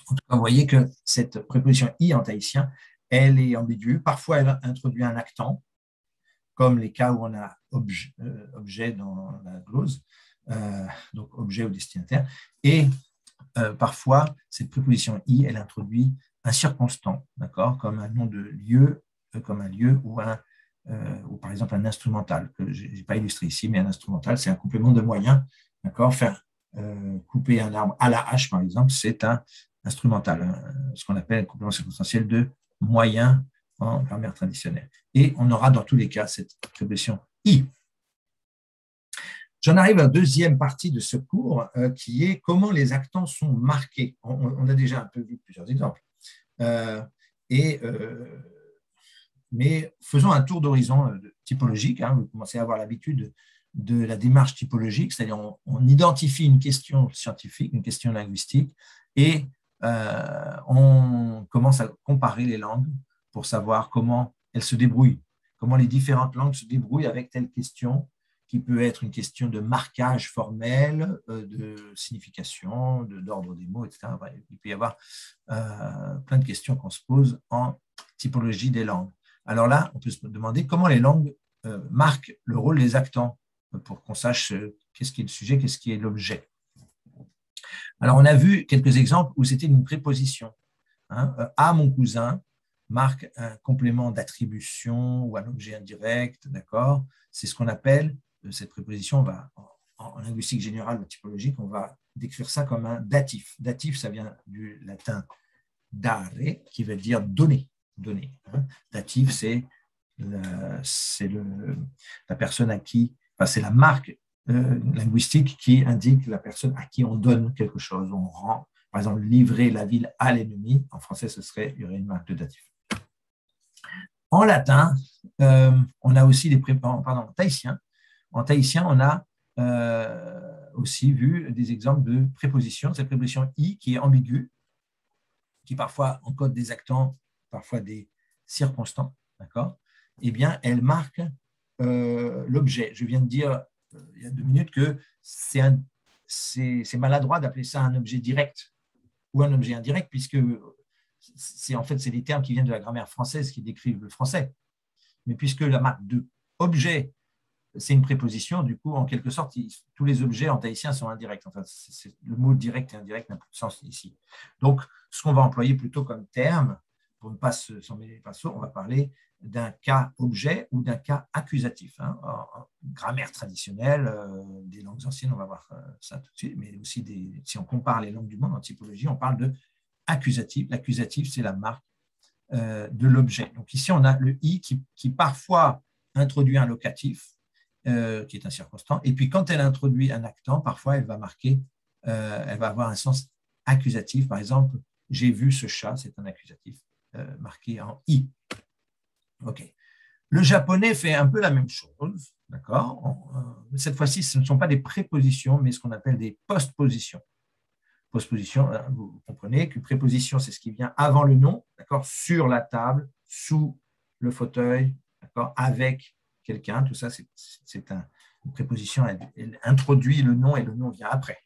En tout cas, vous voyez que cette préposition i en tahitien, elle est ambiguë. Parfois, elle introduit un actant, comme les cas où on a objet, euh, objet dans la glose, donc objet ou destinataire. Et parfois, cette préposition i, elle introduit un circonstant, d'accord, comme un nom de lieu, euh, comme un lieu ou un euh, ou par exemple un instrumental que je n'ai pas illustré ici, mais un instrumental, c'est un complément de moyen, d'accord. Faire euh, couper un arbre à la hache, par exemple, c'est un instrumental, ce qu'on appelle un complément circonstanciel de moyen en grammaire traditionnelle. Et on aura dans tous les cas cette préposition i. J'en arrive à la deuxième partie de ce cours qui est comment les actants sont marqués. on, a déjà un peu vu plusieurs exemples. Euh, et, euh, mais faisons un tour d'horizon euh, typologique. Hein. vous commencez à avoir l'habitude de la démarche typologique, c'est-à-dire on, identifie une question scientifique, une question linguistique, et on commence à comparer les langues pour savoir comment elles se débrouillent, comment les différentes langues se débrouillent avec telle question qui peut être une question de marquage formel, euh, de signification, d'ordre des mots, etc. Il peut y avoir euh, plein de questions qu'on se pose en typologie des langues. Alors là, on peut se demander comment les langues euh, marquent le rôle des actants pour qu'on sache qu'est-ce qui est le sujet, qu'est-ce qui est l'objet. Alors, on a vu quelques exemples où c'était une préposition. Hein. à mon cousin marque un complément d'attribution ou un objet indirect, d'accord? C'est ce qu'on appelle cette préposition, va, en, linguistique générale typologique, on va décrire ça comme un datif. Datif, ça vient du latin dare, qui veut dire donner. donner hein. Datif, c'est la, personne à qui, c'est la marque euh, linguistique qui indique la personne à qui on donne quelque chose, on rend. Par exemple, livrer la ville à l'ennemi, en français, ce serait, une marque de datif. En latin, euh, on a aussi des pardon, en tahitien, en tahitien, on a euh, aussi vu des exemples de prépositions. Cette préposition i qui est ambiguë, qui parfois encode des actants, parfois des circonstants, d'accord? Eh bien, elle marque euh, l'objet. Je viens de dire euh, il y a deux minutes que c'est maladroit d'appeler ça un objet direct ou un objet indirect, puisque c'est en fait c'est des termes qui viennent de la grammaire française qui décrivent le français. Mais puisque la marque de objet c'est une préposition, du coup, en quelque sorte, tous les objets en tahitien sont indirects. Enfin, le mot direct et indirect n'a plus de sens ici. Donc, ce qu'on va employer plutôt comme terme, pour ne pas s'en mêler on va parler d'un cas objet ou d'un cas accusatif. Hein. En, grammaire traditionnelle, euh, des langues anciennes, on va voir euh, ça tout de suite, mais aussi si on compare les langues du monde en typologie, on parle de accusatif. L'accusatif, c'est la marque euh, de l'objet. Donc ici, on a le i qui parfois introduit un locatif, euh, qui est un circonstant. Et puis, quand elle introduit un actant, parfois, elle va marquer, euh, elle va avoir un sens accusatif. Par exemple, j'ai vu ce chat, c'est un accusatif euh, marqué en i. OK. Le japonais fait un peu la même chose, d'accord? Cette fois-ci, ce ne sont pas des prépositions, mais ce qu'on appelle des postpositions. Postposition, vous comprenez que préposition, c'est ce qui vient avant le nom, d'accord? Sur la table, sous le fauteuil, d'accord? Avec quelqu'un, tout ça, c'est une préposition, elle, introduit le nom et le nom vient après.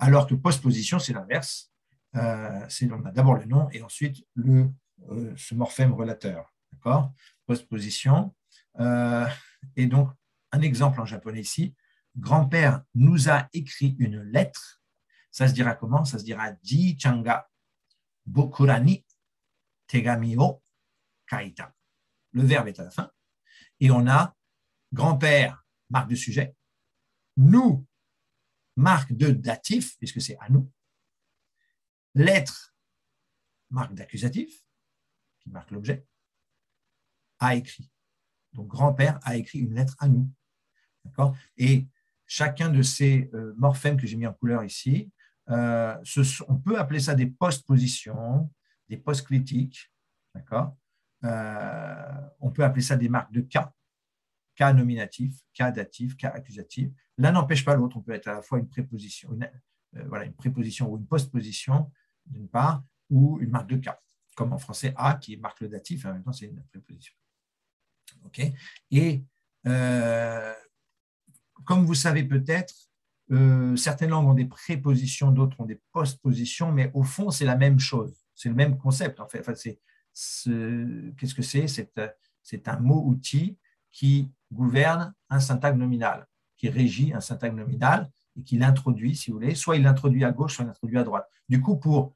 Alors que postposition, c'est l'inverse. Euh, on a d'abord le nom et ensuite le, euh, ce morphème relateur. D'accord? Postposition. Euh, et donc, un exemple en japonais ici. Grand-père nous a écrit une lettre. Ça se dira comment? Ça se dira Ji changa bokurani tegami o kaita. Le verbe est à la fin et on a grand-père, marque de sujet, nous, marque de datif, puisque c'est à nous, lettre, marque d'accusatif, qui marque l'objet, a écrit. Donc, grand-père a écrit une lettre à nous. D'accord? Et chacun de ces euh, morphèmes que j'ai mis en couleur ici, euh, on peut appeler ça des postpositions, des post-critiques. D'accord? On peut appeler ça des marques de cas, cas nominatif, cas datif, cas accusatif. L'un n'empêche pas l'autre. On peut être à la fois une préposition, euh, voilà, une préposition ou une postposition, d'une part, ou une marque de cas, comme en français A qui marque le datif, en même temps c'est une préposition. OK Et euh, comme vous savez peut-être, certaines langues ont des prépositions, d'autres ont des postpositions, mais au fond, c'est la même chose. C'est le même concept, en fait. Enfin, c'est qu'est-ce que c'est C'est un mot-outil qui gouverne un syntagme nominal, qui régit un syntagme nominal et qui l'introduit, si vous voulez, soit il l'introduit à gauche, soit il l'introduit à droite. Du coup, pour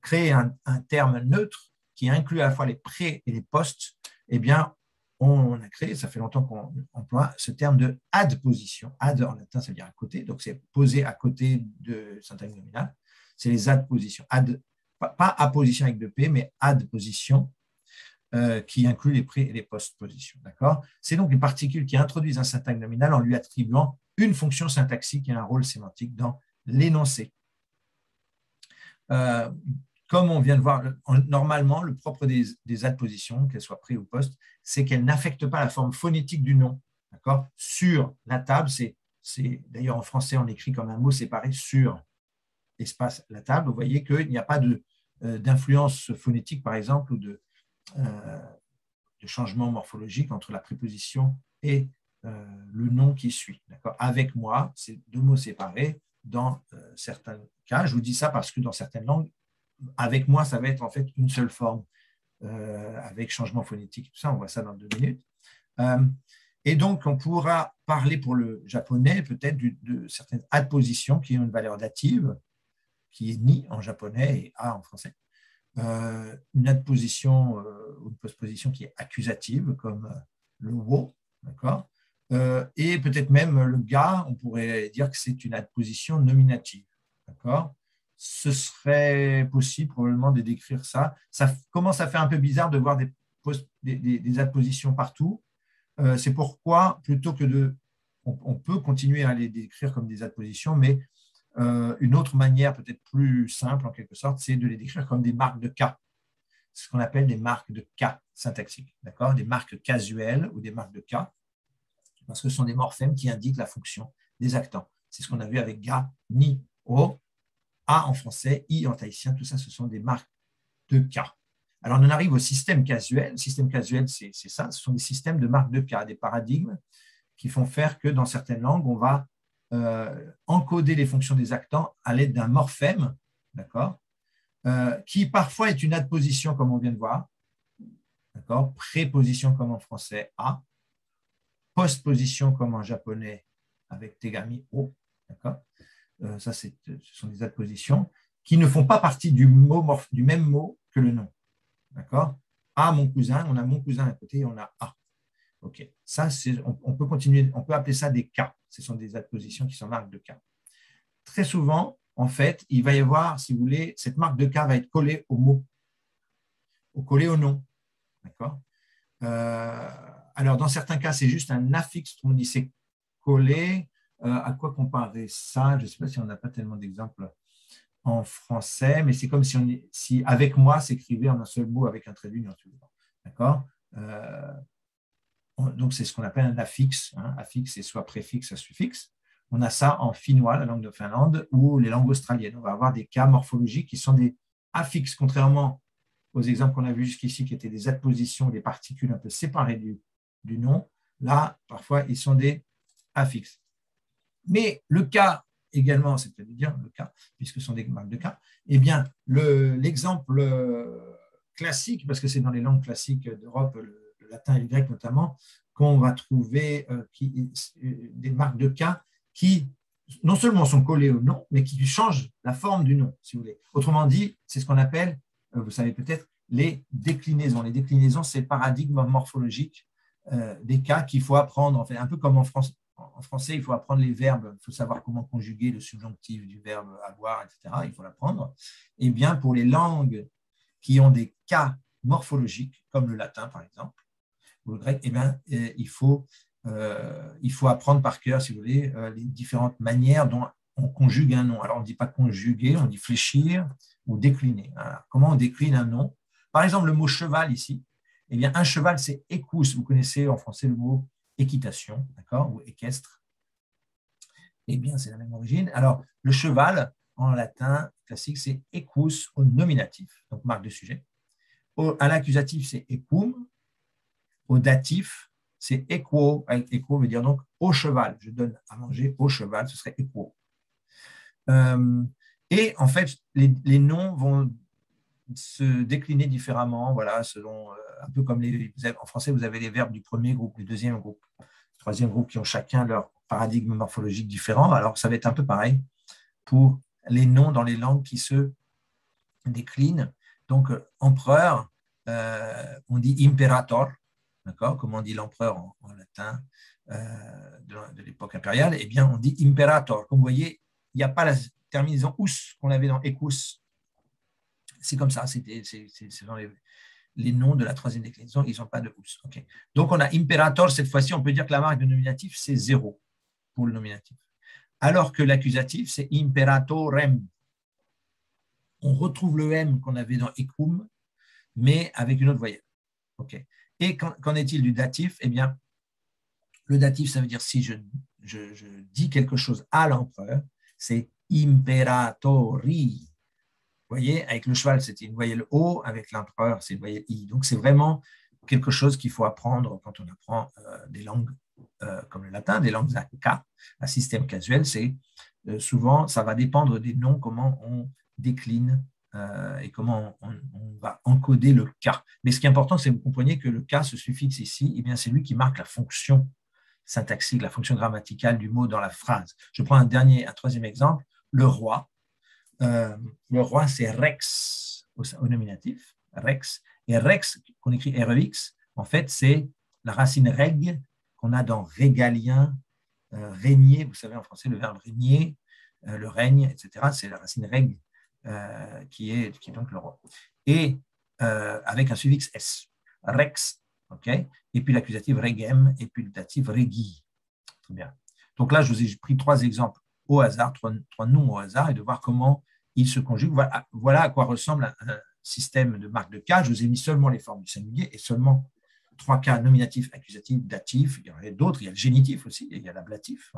créer un, terme neutre qui inclut à la fois les pré et les post, eh bien, on a créé, ça fait longtemps qu'on emploie ce terme de adposition. Ad en latin, ça veut dire à côté, donc c'est posé à côté de syntagme nominal. C'est les adpositions. Ad pas apposition avec deux P, mais adposition, euh, qui inclut les pré- et les postpositions. C'est donc une particule qui introduit un syntagme nominal en lui attribuant une fonction syntaxique et un rôle sémantique dans l'énoncé. Euh, comme on vient de voir, normalement, le propre des, des adpositions, qu'elles soient pré ou post, c'est qu'elles n'affectent pas la forme phonétique du nom. Sur la table, c'est, d'ailleurs en français, on écrit comme un mot séparé sur espace la table. Vous voyez qu'il n'y a pas de, euh, d'influence phonétique, par exemple, ou de, euh, changement morphologique entre la préposition et le nom qui suit. Avec moi, c'est deux mots séparés dans certains cas. Je vous dis ça parce que dans certaines langues, avec moi, ça va être en fait une seule forme avec changement phonétique. Tout ça, on voit ça dans deux minutes. Et donc, on pourra parler pour le japonais peut-être de certaines adpositions qui ont une valeur dative, qui est ni en japonais et a en français. Euh, une adposition euh, une postposition qui est accusative, comme euh, le wo, d'accord? Et peut-être même le ga, on pourrait dire que c'est une adposition nominative, d'accord? Ce serait possible probablement de décrire ça. Ça commence à faire un peu bizarre de voir des, des, adpositions partout euh, c'est pourquoi, plutôt que de. On, peut continuer à les décrire comme des adpositions, mais euh, une autre manière, peut-être plus simple en quelque sorte, c'est de les décrire comme des marques de cas. ce qu'on appelle des marques de cas syntaxiques, d'accord? Des marques casuelles ou des marques de cas, parce que ce sont des morphèmes qui indiquent la fonction des actants. C'est ce qu'on a vu avec ga, ni, o, a en français, i en tahitien, tout ça, ce sont des marques de cas. Alors, on en arrive au système casuel. Le système casuel, c'est ça, ce sont des systèmes de marques de cas, des paradigmes qui font faire que dans certaines langues, on va encoder les fonctions des actants à l'aide d'un morphème, d'accord, euh, qui parfois est une adposition, comme on vient de voir, d'accord, préposition comme en français a, postposition comme en japonais avec tegami o, d'accord. Euh, ça, ce sont des adpositions qui ne font pas partie du, mot, du même mot que le nom. D'accord A, mon cousin, on a mon cousin à côté on a A. OK. Ça, on, on, peut continuer, on peut appeler ça des cas. Ce sont des adpositions qui sont marques de cas. Très souvent, en fait, il va y avoir, si vous voulez, cette marque de cas va être collée au mot, ou collée au nom. D'accord? Euh, Alors, dans certains cas, c'est juste un affixe, on dit c'est collé. Euh, à quoi comparer ça? Je ne sais pas si on n'a pas tellement d'exemples en français, mais c'est comme si, on, si avec moi s'écrivait en un seul mot avec un trait d'union. D'accord? Euh, Donc, c'est ce qu'on appelle un affixe. Hein. Affixe, c'est soit préfixe, soit suffixe. On a ça en finnois, la langue de Finlande, ou les langues australiennes. On va avoir des cas morphologiques qui sont des affixes, contrairement aux exemples qu'on a vus jusqu'ici, qui étaient des adpositions, des particules un peu séparées du, nom. Là, parfois, ils sont des affixes. Mais le cas également, c'est-à-dire le cas, puisque ce sont des marques de cas, eh bien, l'exemple euh, classique, parce que c'est dans les langues classiques d'Europe, le, latin et le grec notamment, qu'on va trouver euh, euh, des marques de cas qui non seulement sont collées au nom, mais qui changent la forme du nom, si vous voulez. Autrement dit, c'est ce qu'on appelle, vous savez peut-être, les déclinaisons. Les déclinaisons, c'est le paradigme morphologique des cas qu'il faut apprendre, en fait, un peu comme en en français, il faut apprendre les verbes, il faut savoir comment conjuguer le subjonctif du verbe avoir, etc. Il faut l'apprendre. Et eh bien, pour les langues qui ont des cas morphologiques, comme le latin par exemple, ou le grec, eh bien, eh, il, faut, euh, il faut apprendre par cœur, si vous voulez, euh, les différentes manières dont on conjugue un nom. Alors, on ne dit pas conjuguer, on dit fléchir ou décliner. comment on décline un nom? Par exemple, le mot cheval ici, eh bien, un cheval, c'est écousse. Vous connaissez en français le mot équitation, d'accord, ou équestre. Eh bien, c'est la même origine. Alors, le cheval, en latin classique, c'est equus au nominatif, donc marque de sujet. Au, à l'accusatif, c'est equum. Au datif, c'est equo. Equo veut dire donc au cheval. Je donne à manger au cheval, ce serait equo. Euh, et en fait, les, noms vont se décliner différemment, voilà, selon euh, un peu comme les, en français, vous avez les verbes du premier groupe, du deuxième groupe, du troisième groupe qui ont chacun leur paradigme morphologique différent. Alors, ça va être un peu pareil pour les noms dans les langues qui se déclinent. Donc, euh, empereur, on dit imperator, d'accord? Comme on dit l'empereur en, latin euh, de, l'époque impériale, eh bien, on dit imperator. Comme vous voyez, il n'y a pas la terminaison us qu'on avait dans ecus. C'est comme ça, c'est dans les, noms de la troisième déclinaison, ils n'ont pas de pouce. Donc, on a imperator, cette fois-ci, on peut dire que la marque de nominatif, c'est zéro pour le nominatif. Alors que l'accusatif, c'est imperatorem. On retrouve le M qu'on avait dans ecum, mais avec une autre voyelle. Et qu'en est-il du datif? Eh bien, le datif, ça veut dire si je, dis quelque chose à l'empereur, c'est imperatori. Voyez, avec le cheval, c'était une voyelle O, avec l'empereur, c'est une voyelle I. Donc, c'est vraiment quelque chose qu'il faut apprendre quand on apprend des langues comme le latin, des langues à cas, un système casuel, c'est souvent, ça va dépendre des noms, comment on décline et comment on, va encoder le cas. Mais ce qui est important, c'est que vous compreniez que le cas, ce suffixe ici, eh bien, c'est lui qui marque la fonction syntaxique, la fonction grammaticale du mot dans la phrase. Je prends un dernier, un troisième exemple, le roi. Euh, le roi, c'est rex au, nominatif, rex. Et rex, qu'on écrit rex, en fait, c'est la racine reg qu'on a dans régalien, euh, régner, vous savez en français le verbe régner, euh, le règne, etc. C'est la racine reg qui, est, qui est donc le roi. Et avec un suffixe s, rex, ok? Et puis l'accusatif regem, et puis le datif regi. Très bien. Donc là, je vous ai pris trois exemples au hasard, trois, noms au hasard, et de voir comment ils se conjuguent. Voilà, à quoi ressemble un, système de marque de cas. Je vous ai mis seulement les formes du singulier et seulement trois cas nominatif, accusatif, datif. Il y en a d'autres, il y a le génitif aussi, il y a l'ablatif.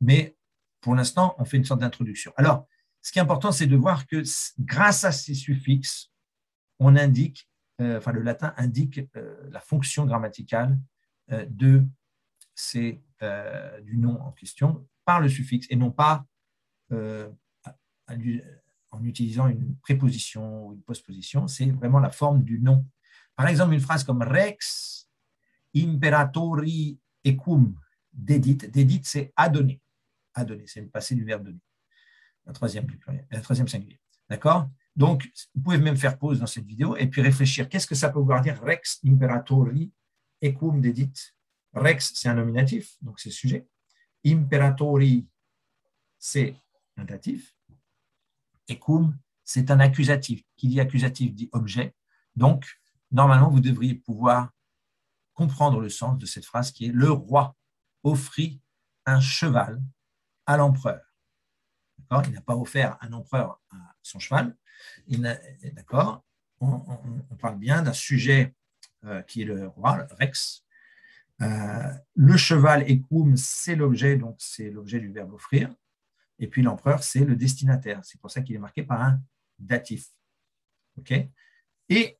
Mais pour l'instant, on fait une sorte d'introduction. Alors, ce qui est important, c'est de voir que grâce à ces suffixes, on indique euh, enfin le latin indique euh, la fonction grammaticale euh, de c'est du nom en question par le suffixe et non pas en utilisant une préposition ou une postposition, c'est vraiment la forme du nom. Par exemple, une phrase comme Rex imperatori ecum dedit. Dedit, c'est. À donner, c'est le passé du verbe donner. La troisième, troisième singulier. D'accord? Donc, vous pouvez même faire pause dans cette vidéo et puis réfléchir. Qu'est-ce que ça peut vouloir dire Rex imperatori ecum dedit? Rex, c'est un nominatif, donc c'est sujet. Imperatori, c'est un datif. Ecum, c'est un accusatif. Qui dit accusatif dit objet. Donc, normalement, vous devriez pouvoir comprendre le sens de cette phrase qui est le roi offrit un cheval à l'empereur. Il n'a pas offert un empereur à son cheval, D'accord on, parle bien d'un sujet euh, qui est le roi, le rex. Euh, le cheval écoum, c'est l'objet, donc c'est l'objet du verbe offrir. Et puis l'empereur, c'est le destinataire. C'est pour ça qu'il est marqué par un datif. OK? Et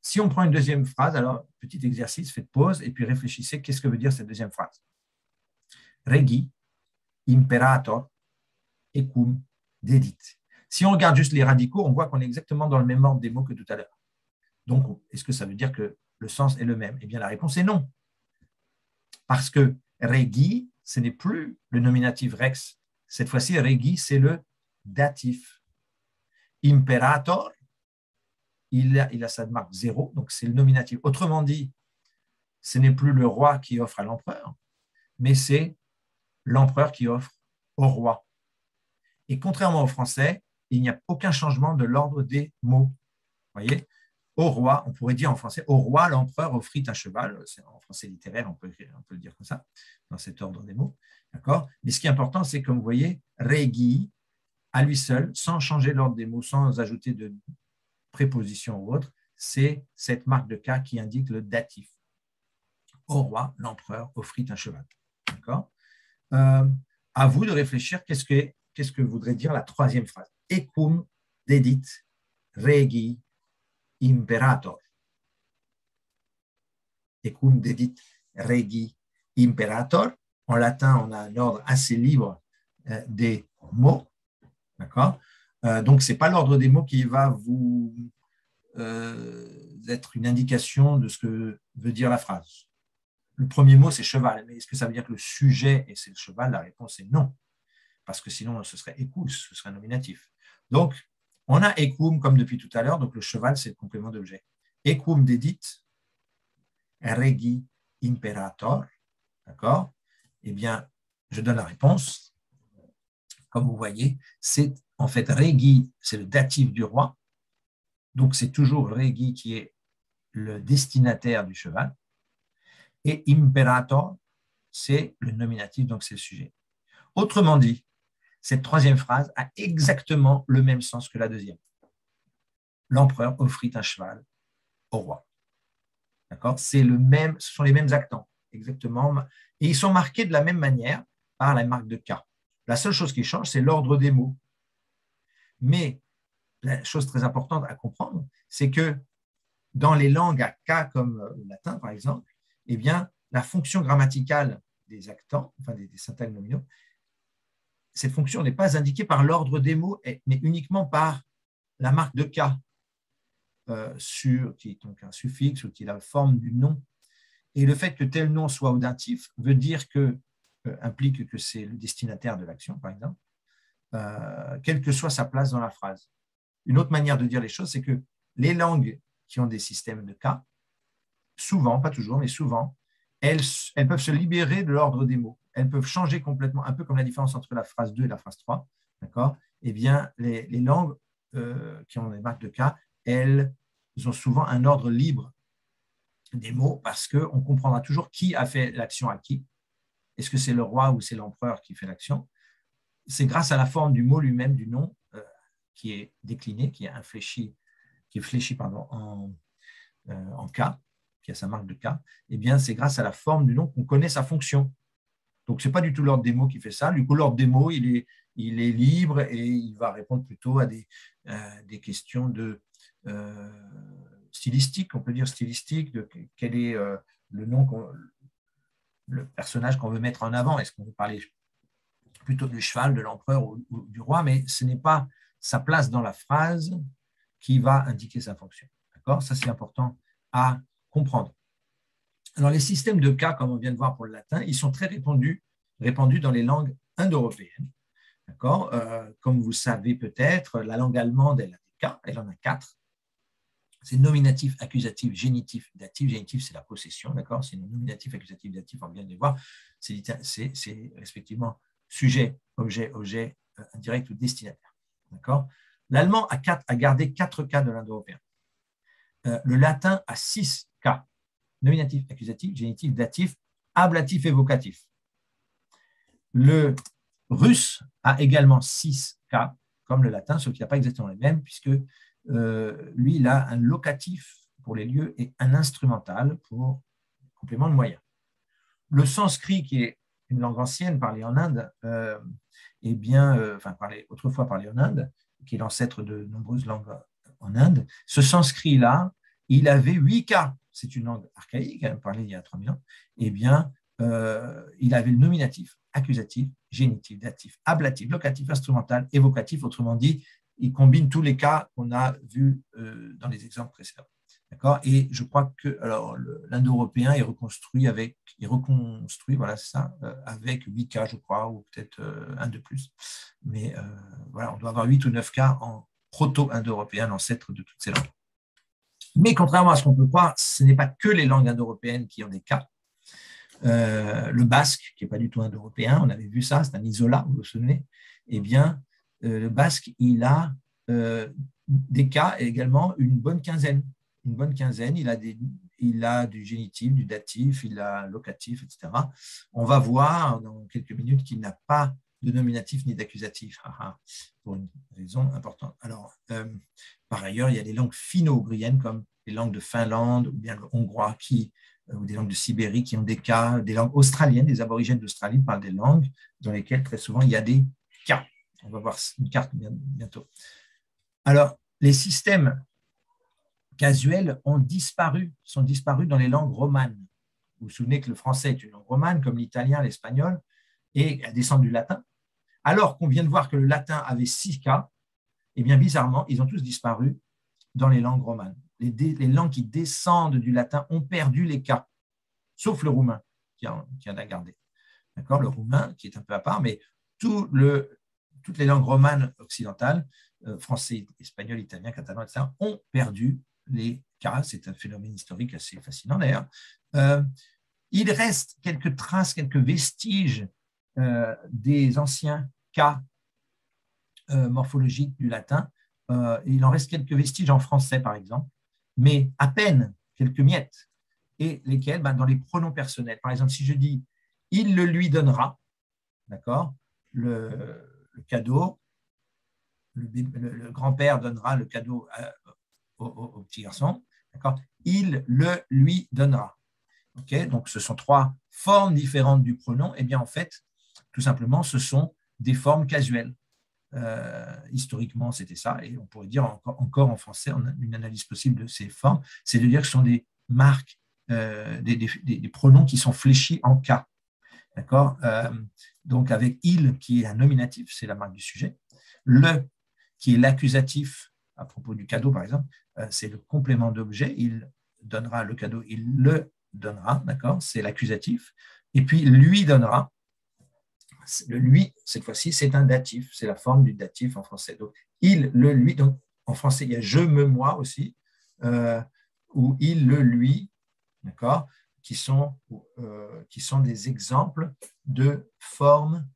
si on prend une deuxième phrase, alors petit exercice, faites pause et puis réfléchissez, qu'est-ce que veut dire cette deuxième phrase? Regi, imperator, Si on regarde juste les radicaux, on voit qu'on est exactement dans le même ordre des mots que tout à l'heure. Donc, est-ce que ça veut dire que le sens est le même? Eh bien, la réponse est non. Parce que regi, ce n'est plus le nominatif rex. Cette fois-ci, regi, c'est le datif. Imperator, il a, il a sa marque zéro, donc c'est le nominatif. Autrement dit, ce n'est plus le roi qui offre à l'empereur, mais c'est l'empereur qui offre au roi. Et contrairement au français, il n'y a aucun changement de l'ordre des mots. voyez? Au roi, on pourrait dire en français, au roi, l'empereur offrit un cheval. En français littéraire, on peut, le dire comme ça, dans cet ordre des mots. Mais ce qui est important, c'est comme vous voyez, regi, à lui seul, sans changer l'ordre des mots, sans ajouter de préposition ou autre, c'est cette marque de cas qui indique le datif. Au roi, l'empereur offrit un cheval. D'accord? Euh, À vous de réfléchir, qu'est-ce que, qu'est-ce que voudrait dire la troisième phrase? Ecum dedit regi imperator. Ecum dedit regi imperator. En latin, on a un ordre assez libre euh, des mots. D'accord? Euh, Donc, ce n'est pas l'ordre des mots qui va vous euh, être une indication de ce que veut dire la phrase. Le premier mot, c'est cheval. Mais est-ce que ça veut dire que le sujet et c'est le cheval? La réponse est non. Parce que sinon, ce serait ecus, ce serait nominatif. Donc, on a equum comme depuis tout à l'heure, donc le cheval, c'est le complément d'objet. Equum dedit, regi imperator, d'accord? Eh bien, je donne la réponse. Comme vous voyez, c'est en fait regi, c'est le datif du roi. Donc, c'est toujours regi qui est le destinataire du cheval. Et imperator, c'est le nominatif, donc c'est le sujet. Autrement dit, cette troisième phrase a exactement le même sens que la deuxième. L'empereur offrit un cheval au roi. D'accord? C'est le même, ce sont les mêmes actants, exactement. Et ils sont marqués de la même manière par la marque de K. La seule chose qui change, c'est l'ordre des mots. Mais la chose très importante à comprendre, c'est que dans les langues à K comme le latin, par exemple, eh bien, la fonction grammaticale des actants, enfin des, syntagmes nominaux, cette fonction n'est pas indiquée par l'ordre des mots, mais uniquement par la marque de K, euh, sur, qui est donc un suffixe ou qui est la forme du nom. Et le fait que tel nom soit audatif veut dire que, euh, implique que c'est le destinataire de l'action, par exemple, euh, quelle que soit sa place dans la phrase. Une autre manière de dire les choses, c'est que les langues qui ont des systèmes de cas, souvent, pas toujours, mais souvent, elles peuvent se libérer de l'ordre des mots. Elles peuvent changer complètement, un peu comme la différence entre la phrase 2 et la phrase 3. D'accord? Eh bien, les, langues euh, qui ont des marques de cas, elles ont souvent un ordre libre des mots parce qu'on comprendra toujours qui a fait l'action à qui. Est-ce que c'est le roi ou c'est l'empereur qui fait l'action? C'est grâce à la forme du mot lui-même, du nom, euh, qui est décliné, qui est infléchi, qui est fléchi pardon, en, euh, en K, qui a sa marque de K, eh bien, c'est grâce à la forme du nom qu'on connaît sa fonction. Donc, ce n'est pas du tout l'ordre des mots qui fait ça. Du coup, l'ordre des mots, il est, libre et il va répondre plutôt à des, euh, questions de euh, stylistique, on peut dire stylistique, de quel est le nom, le personnage qu'on veut mettre en avant. Est-ce qu'on veut parler plutôt du cheval, de l'empereur ou, du roi, mais ce n'est pas sa place dans la phrase qui va indiquer sa fonction. D'accord? Ça, c'est important à comprendre. Alors, les systèmes de cas, comme on vient de voir pour le latin, ils sont très répandus, répandus dans les langues indo-européennes. Euh, Comme vous savez peut-être, la langue allemande, elle a des cas, elle en a quatre. C'est nominatif, accusatif, génitif, datif. Génitif, c'est la possession, d'accord? C'est nominatif, accusatif, datif, on vient de les voir. C'est respectivement sujet, objet, objet, euh, indirect ou destinataire. D'accord? L'allemand a, a, gardé quatre cas de l'indo-européen. Euh, le latin a six cas nominatif, accusatif, génitif, datif, ablatif et vocatif. Le russe a également six cas, comme le latin, sauf qu'il n'a pas exactement les mêmes, puisque euh, lui, il a un locatif pour les lieux et un instrumental pour complément de moyen. Le sanskrit, qui est une langue ancienne parlée en Inde, euh, eh bien, euh, enfin parlé, autrefois parlée en Inde, qui est l'ancêtre de nombreuses langues en Inde, ce sanskrit-là, il avait huit cas. C'est une langue archaïque, parlée il y a 3000 ans. Eh bien, euh, il avait le nominatif, accusatif, génitif, datif, ablatif, locatif, instrumental, évocatif. Autrement dit, il combine tous les cas qu'on a vus euh, dans les exemples précédents. Et je crois que l'indo-européen est reconstruit avec, est reconstruit, voilà, euh, avec 8 cas, je crois, ou peut-être un de plus. Mais voilà, on doit avoir 8 ou 9 cas en proto-indo-européen, l'ancêtre de toutes ces langues. Mais contrairement à ce qu'on peut croire, ce n'est pas que les langues indo-européennes qui ont des cas. Euh, le basque, qui n'est pas du tout indo-européen, on avait vu ça, c'est un isola, vous vous souvenez? Eh bien, euh, le basque, il a euh, des cas et également une bonne quinzaine. Une bonne quinzaine, il a, il a du génitif, du datif, il a locatif, etc. On va voir dans quelques minutes qu'il n'a pas de nominatif ni d'accusatif, pour une raison importante. Alors, par ailleurs, il y a des langues finno-ougriennes comme les langues de Finlande ou bien le hongrois qui, euh, ou des langues de Sibérie qui ont des cas, des langues australiennes, des aborigènes d'Australie parlent des langues dans lesquelles très souvent il y a des cas. On va voir une carte bientôt. Alors, les systèmes casuels ont disparu, sont disparus dans les langues romanes. Vous vous souvenez que le français est une langue romane, comme l'italien, l'espagnol, et elle descend du latin. Alors qu'on vient de voir que le latin avait six cas, eh bien, bizarrement, ils ont tous disparu dans les langues romanes. Les, langues qui descendent du latin ont perdu les cas, sauf le roumain qui en, a gardé. D'accord? Le roumain qui est un peu à part, mais toutes les langues romanes occidentales, euh, français, espagnol, italien, catalan, etc., ont perdu les cas. C'est un phénomène historique assez fascinant d'ailleurs. Euh, il reste quelques traces, quelques vestiges euh, des anciens cas euh, morphologique du latin. Euh, il en reste quelques vestiges en français, par exemple, mais à peine quelques miettes, et lesquelles, ben, dans les pronoms personnels. Par exemple, si je dis il le lui donnera, d'accord, le, cadeau, le, grand-père donnera le cadeau au, petit garçon, d'accord, il le lui donnera. ok Donc, ce sont trois formes différentes du pronom. Eh bien, en fait, tout simplement, ce sont des formes casuelles historiquement, c'était ça. Et on pourrait dire encore, en français, une analyse possible de ces formes, c'est de dire que ce sont des marques, des, pronoms qui sont fléchis en cas. D'accord? Donc, avec il, qui est un nominatif, c'est la marque du sujet. Le, qui est l'accusatif, à propos du cadeau, par exemple, c'est le complément d'objet. Il donnera le cadeau, il le donnera, d'accord? C'est l'accusatif. Et puis, lui donnera. Le lui, cette fois-ci, c'est un datif, c'est la forme du datif en français. Donc, il, le, lui. Donc, en français, il y a je, me, moi aussi, euh, ou il, le, lui, d'accord qui sont, euh, qui sont des exemples de formes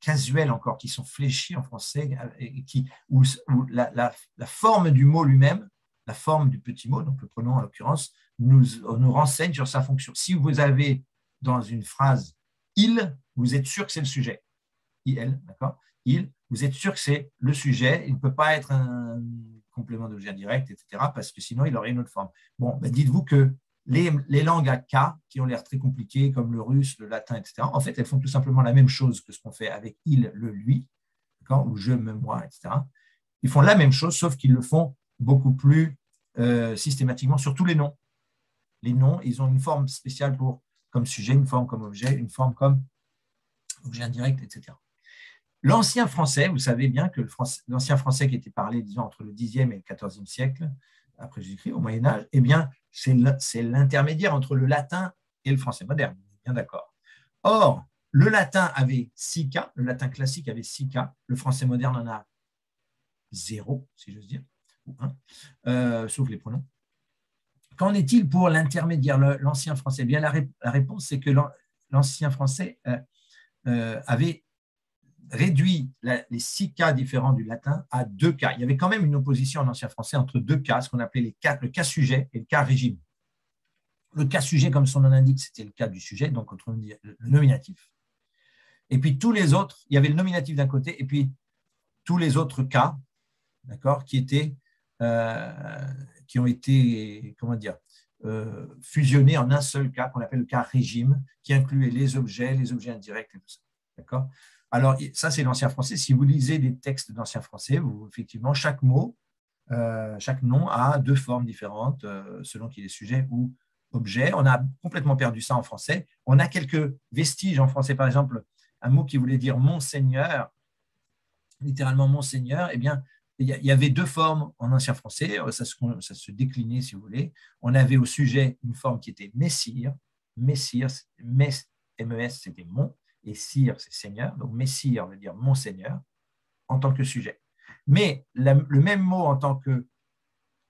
casuelles encore, qui sont fléchies en français, qui, où, la, la, forme du mot lui-même, la forme du petit mot, donc le pronom en l'occurrence, nous, nous renseigne sur sa fonction. Si vous avez dans une phrase il, vous êtes sûr que c'est le sujet. Il, d'accord? Il, vous êtes sûr que c'est le sujet. Il ne peut pas être un complément d'objet direct, etc., parce que sinon, il aurait une autre forme. Bon, ben dites-vous que les, les, langues à K, qui ont l'air très compliquées, comme le russe, le latin, etc., en fait, elles font tout simplement la même chose que ce qu'on fait avec il, le, lui, ou je, me, moi, etc. Ils font la même chose, sauf qu'ils le font beaucoup plus euh, systématiquement sur tous les noms. Les noms, ils ont une forme spéciale pour comme sujet, une forme comme objet, une forme comme objet indirect, etc. L'ancien français, vous savez bien que l'ancien français qui était parlé, disons, entre le 10e et le 14e siècle, après Jésus-Christ, au Moyen-Âge, eh bien, c'est l'intermédiaire entre le latin et le français moderne, bien d'accord. Or, le latin avait six cas, le latin classique avait six cas, le français moderne en a zéro, si j'ose dire, ou un, euh, sauf les pronoms. Qu'en est-il pour l'intermédiaire, l'ancien français? Eh bien, la, réponse, c'est que l'ancien français euh, euh, avait réduit les six cas différents du latin à deux cas. Il y avait quand même une opposition en ancien français entre deux cas, ce qu'on appelait le cas sujet et le cas régime. Le cas sujet, comme son nom l'indique, c'était le cas du sujet, donc le nominatif. Et puis tous les autres, il y avait le nominatif d'un côté, et puis tous les autres cas, d'accord, qui étaient euh, qui ont été, comment dire, euh, fusionnés en un seul cas qu'on appelle le cas régime, qui incluait les objets, les objets indirects et tout ça. D'accord? Alors, ça, c'est l'ancien français. Si vous lisez des textes d'ancien français, vous, effectivement, chaque mot, euh, chaque nom a deux formes différentes euh, selon qu'il est sujet ou objet. On a complètement perdu ça en français. On a quelques vestiges en français, par exemple, un mot qui voulait dire monseigneur, littéralement monseigneur, eh bien, il y avait deux formes en ancien français, euh, ça se, déclinait si vous voulez. On avait au sujet une forme qui était messire, messire, mes, mes c'était mon, et sire c'est seigneur, donc messire veut dire mon seigneur en tant que sujet. Mais le même mot en tant que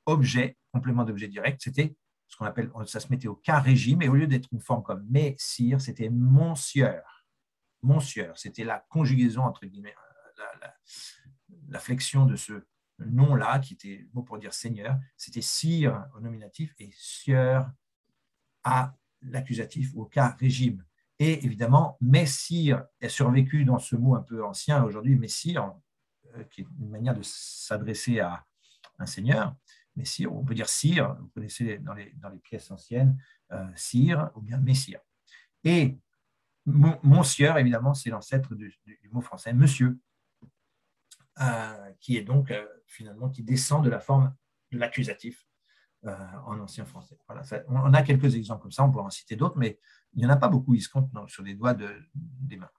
objet, complément d'objet direct, c'était ce qu'on appelle, ça se mettait au cas régime, et au lieu d'être une forme comme messire, c'était monsieur. Monsieur, c'était la conjugaison entre guillemets, la, la flexion de ce nom-là, qui était mot pour dire seigneur, c'était sire au nominatif et sieur à l'accusatif ou au cas régime. Et évidemment, messire est survécu dans ce mot un peu ancien aujourd'hui, messire, euh, qui est une manière de s'adresser à un seigneur. Messire, on peut dire sire, vous connaissez dans les, pièces anciennes, euh, sire ou bien messire. Et monsieur, évidemment, c'est l'ancêtre du, mot français monsieur. Euh, qui est donc euh, finalement qui descend de la forme de l'accusatif euh, en ancien français. On a quelques exemples comme ça, on pourra en citer d'autres, mais il n'y en a pas beaucoup, ils se comptent sur les doigts de, des mains.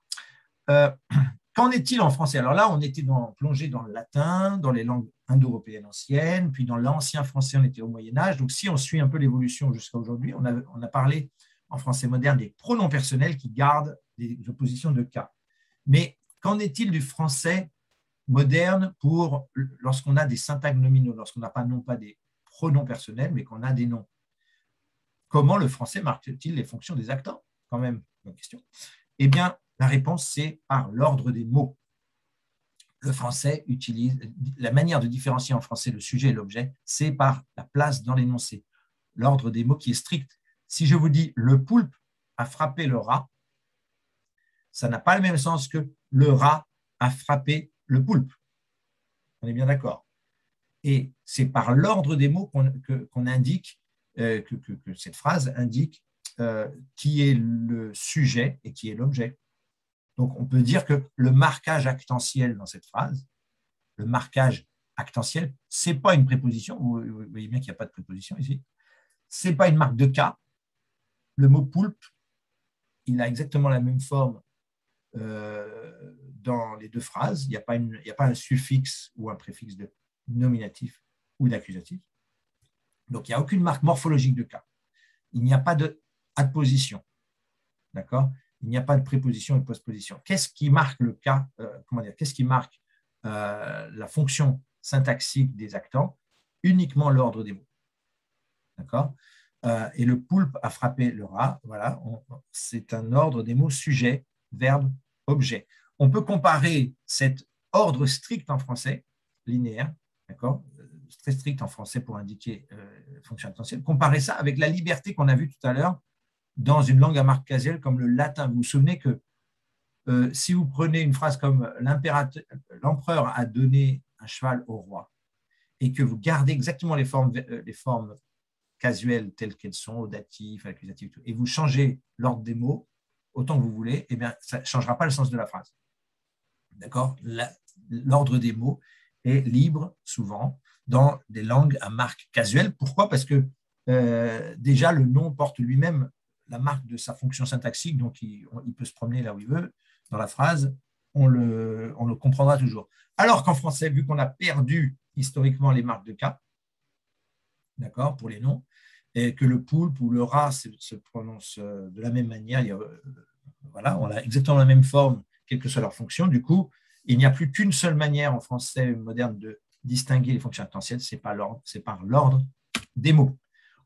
Qu'en est-il en français? Alors là, on était plongé dans le latin, dans les langues indo-européennes anciennes, puis dans l'ancien français, on était au Moyen Âge. Donc si on suit un peu l'évolution jusqu'à aujourd'hui, on a parlé en français moderne des pronoms personnels qui gardent des oppositions de cas. Mais qu'en est-il du français moderne pour lorsqu'on a des syntagmes nominaux, lorsqu'on n'a pas non pas des pronoms personnels, mais qu'on a des noms. Comment le français marque-t-il les fonctions des acteurs? Quand même, bonne question. Eh bien, la réponse, c'est par l'ordre des mots. Le français utilise, la manière de différencier en français le sujet et l'objet, c'est par la place dans l'énoncé. L'ordre des mots qui est strict. Si je vous dis le poulpe a frappé le rat, ça n'a pas le même sens que le rat a frappé le poulpe. On est bien d'accord. Et c'est par l'ordre des mots qu'on indique, euh, que, cette phrase indique euh, qui est le sujet et qui est l'objet. Donc, on peut dire que le marquage actentiel dans cette phrase, le marquage actentiel, ce n'est pas une préposition. Vous voyez bien qu'il n'y a pas de préposition ici. Ce n'est pas une marque de cas. Le mot poulpe, il a exactement la même forme euh, dans les deux phrases. Il n'y a, pas un suffixe ou un préfixe de nominatif ou d'accusatif. Donc, il n'y a aucune marque morphologique de cas. Il n'y a pas de adposition. D'accord? Il n'y a pas de préposition et de postposition. Qu'est-ce qui marque le cas euh, Comment dire Qu'est-ce qui marque euh, la fonction syntaxique des actants? Uniquement l'ordre des mots. D'accord? Euh, Et le poulpe a frappé le rat. Voilà, c'est un ordre des mots sujet, verbe, objet. On peut comparer cet ordre strict en français, linéaire, d'accord très strict en français pour indiquer euh, fonction intentionnelle. Comparez ça avec la liberté qu'on a vue tout à l'heure dans une langue à marque casuelle comme le latin. Vous vous souvenez que euh, si vous prenez une phrase comme l'empereur a donné un cheval au roi et que vous gardez exactement les formes, euh, les formes casuelles telles qu'elles sont, au datif, accusatif, et vous changez l'ordre des mots autant que vous voulez, eh bien, ça ne changera pas le sens de la phrase. D'accord? L'ordre des mots est libre souvent dans des langues à marque casuelle. Pourquoi? Parce que euh, déjà, le nom porte lui-même la marque de sa fonction syntaxique, donc il, peut se promener là où il veut dans la phrase, on le, comprendra toujours. Alors qu'en français, vu qu'on a perdu historiquement les marques de cas, d'accord, pour les noms, et que le poulpe ou le rat se, prononce euh, de la même manière, euh, voilà, on a exactement la même forme, quelle que soit leur fonction. Du coup, il n'y a plus qu'une seule manière en français moderne de distinguer les fonctions intentionnelles, c'est par l'ordre des mots.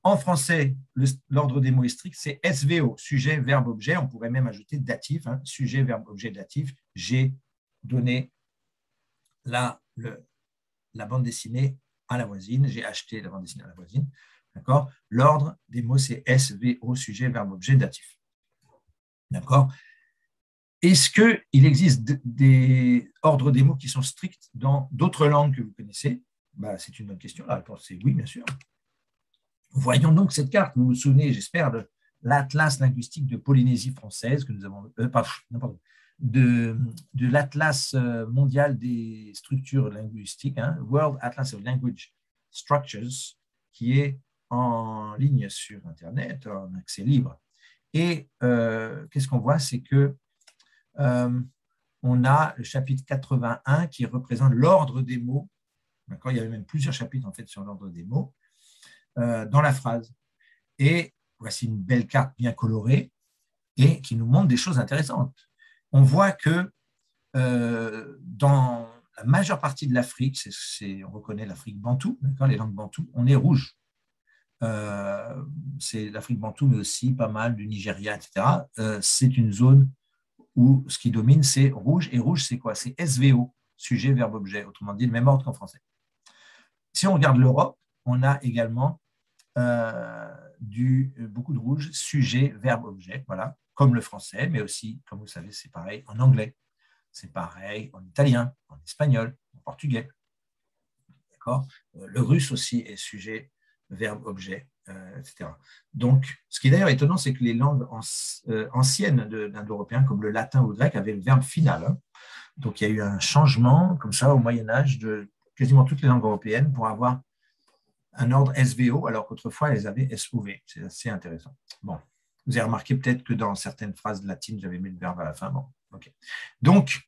En français, l'ordre des mots est strict, c'est SVO, sujet, verbe, objet. On pourrait même ajouter datif, hein, sujet, verbe, objet, datif. J'ai donné la, la bande dessinée à la voisine, j'ai acheté la bande dessinée à la voisine. D'accord? L'ordre des mots, c'est SVO, sujet, verbe, objet, datif. D'accord? Est-ce qu'il existe des ordres des mots qui sont stricts dans d'autres langues que vous connaissez? Bah, C'est une bonne question. La réponse est oui, bien sûr. Voyons donc cette carte. Vous vous souvenez, j'espère, de l'Atlas linguistique de Polynésie française que nous avons. Euh, de, de l'Atlas euh, mondial des structures linguistiques, hein, World Atlas of Language Structures, qui est en ligne sur Internet, en accès libre. Et euh, qu'est-ce qu'on voit? C'est que on a le chapitre 81 qui représente l'ordre des mots. Il y avait même plusieurs chapitres en fait sur l'ordre des mots euh, dans la phrase. Et voici une belle carte bien colorée et qui nous montre des choses intéressantes. On voit que euh, dans la majeure partie de l'Afrique, on reconnaît l'Afrique bantou, les langues bantou, on est rouge. c'est l'Afrique bantou, mais aussi pas mal du Nigeria, etc. c'est une zone où ce qui domine, c'est rouge. Et rouge, c'est quoi? C'est SVO, sujet, verbe, objet. Autrement dit, le même ordre qu'en français. Si on regarde l'Europe, on a également euh, du, beaucoup de rouge, sujet, verbe, objet, voilà, comme le français, mais aussi, comme vous savez, c'est pareil en anglais, c'est pareil en italien, en espagnol, en portugais. D'accord? Euh, Le russe aussi est sujet, verbe, objet. Euh, etc. Donc, ce qui est d'ailleurs étonnant, c'est que les langues euh, anciennes d'indo-européens, comme le latin ou le grec, avaient le verbe final. Hein. Donc, il y a eu un changement, comme ça, au Moyen Âge, de quasiment toutes les langues européennes pour avoir un ordre SVO, alors qu'autrefois, elles avaient SOV. C'est assez intéressant. Bon, vous avez remarqué peut-être que dans certaines phrases latines, j'avais mis le verbe à la fin. Bon, ok. Donc,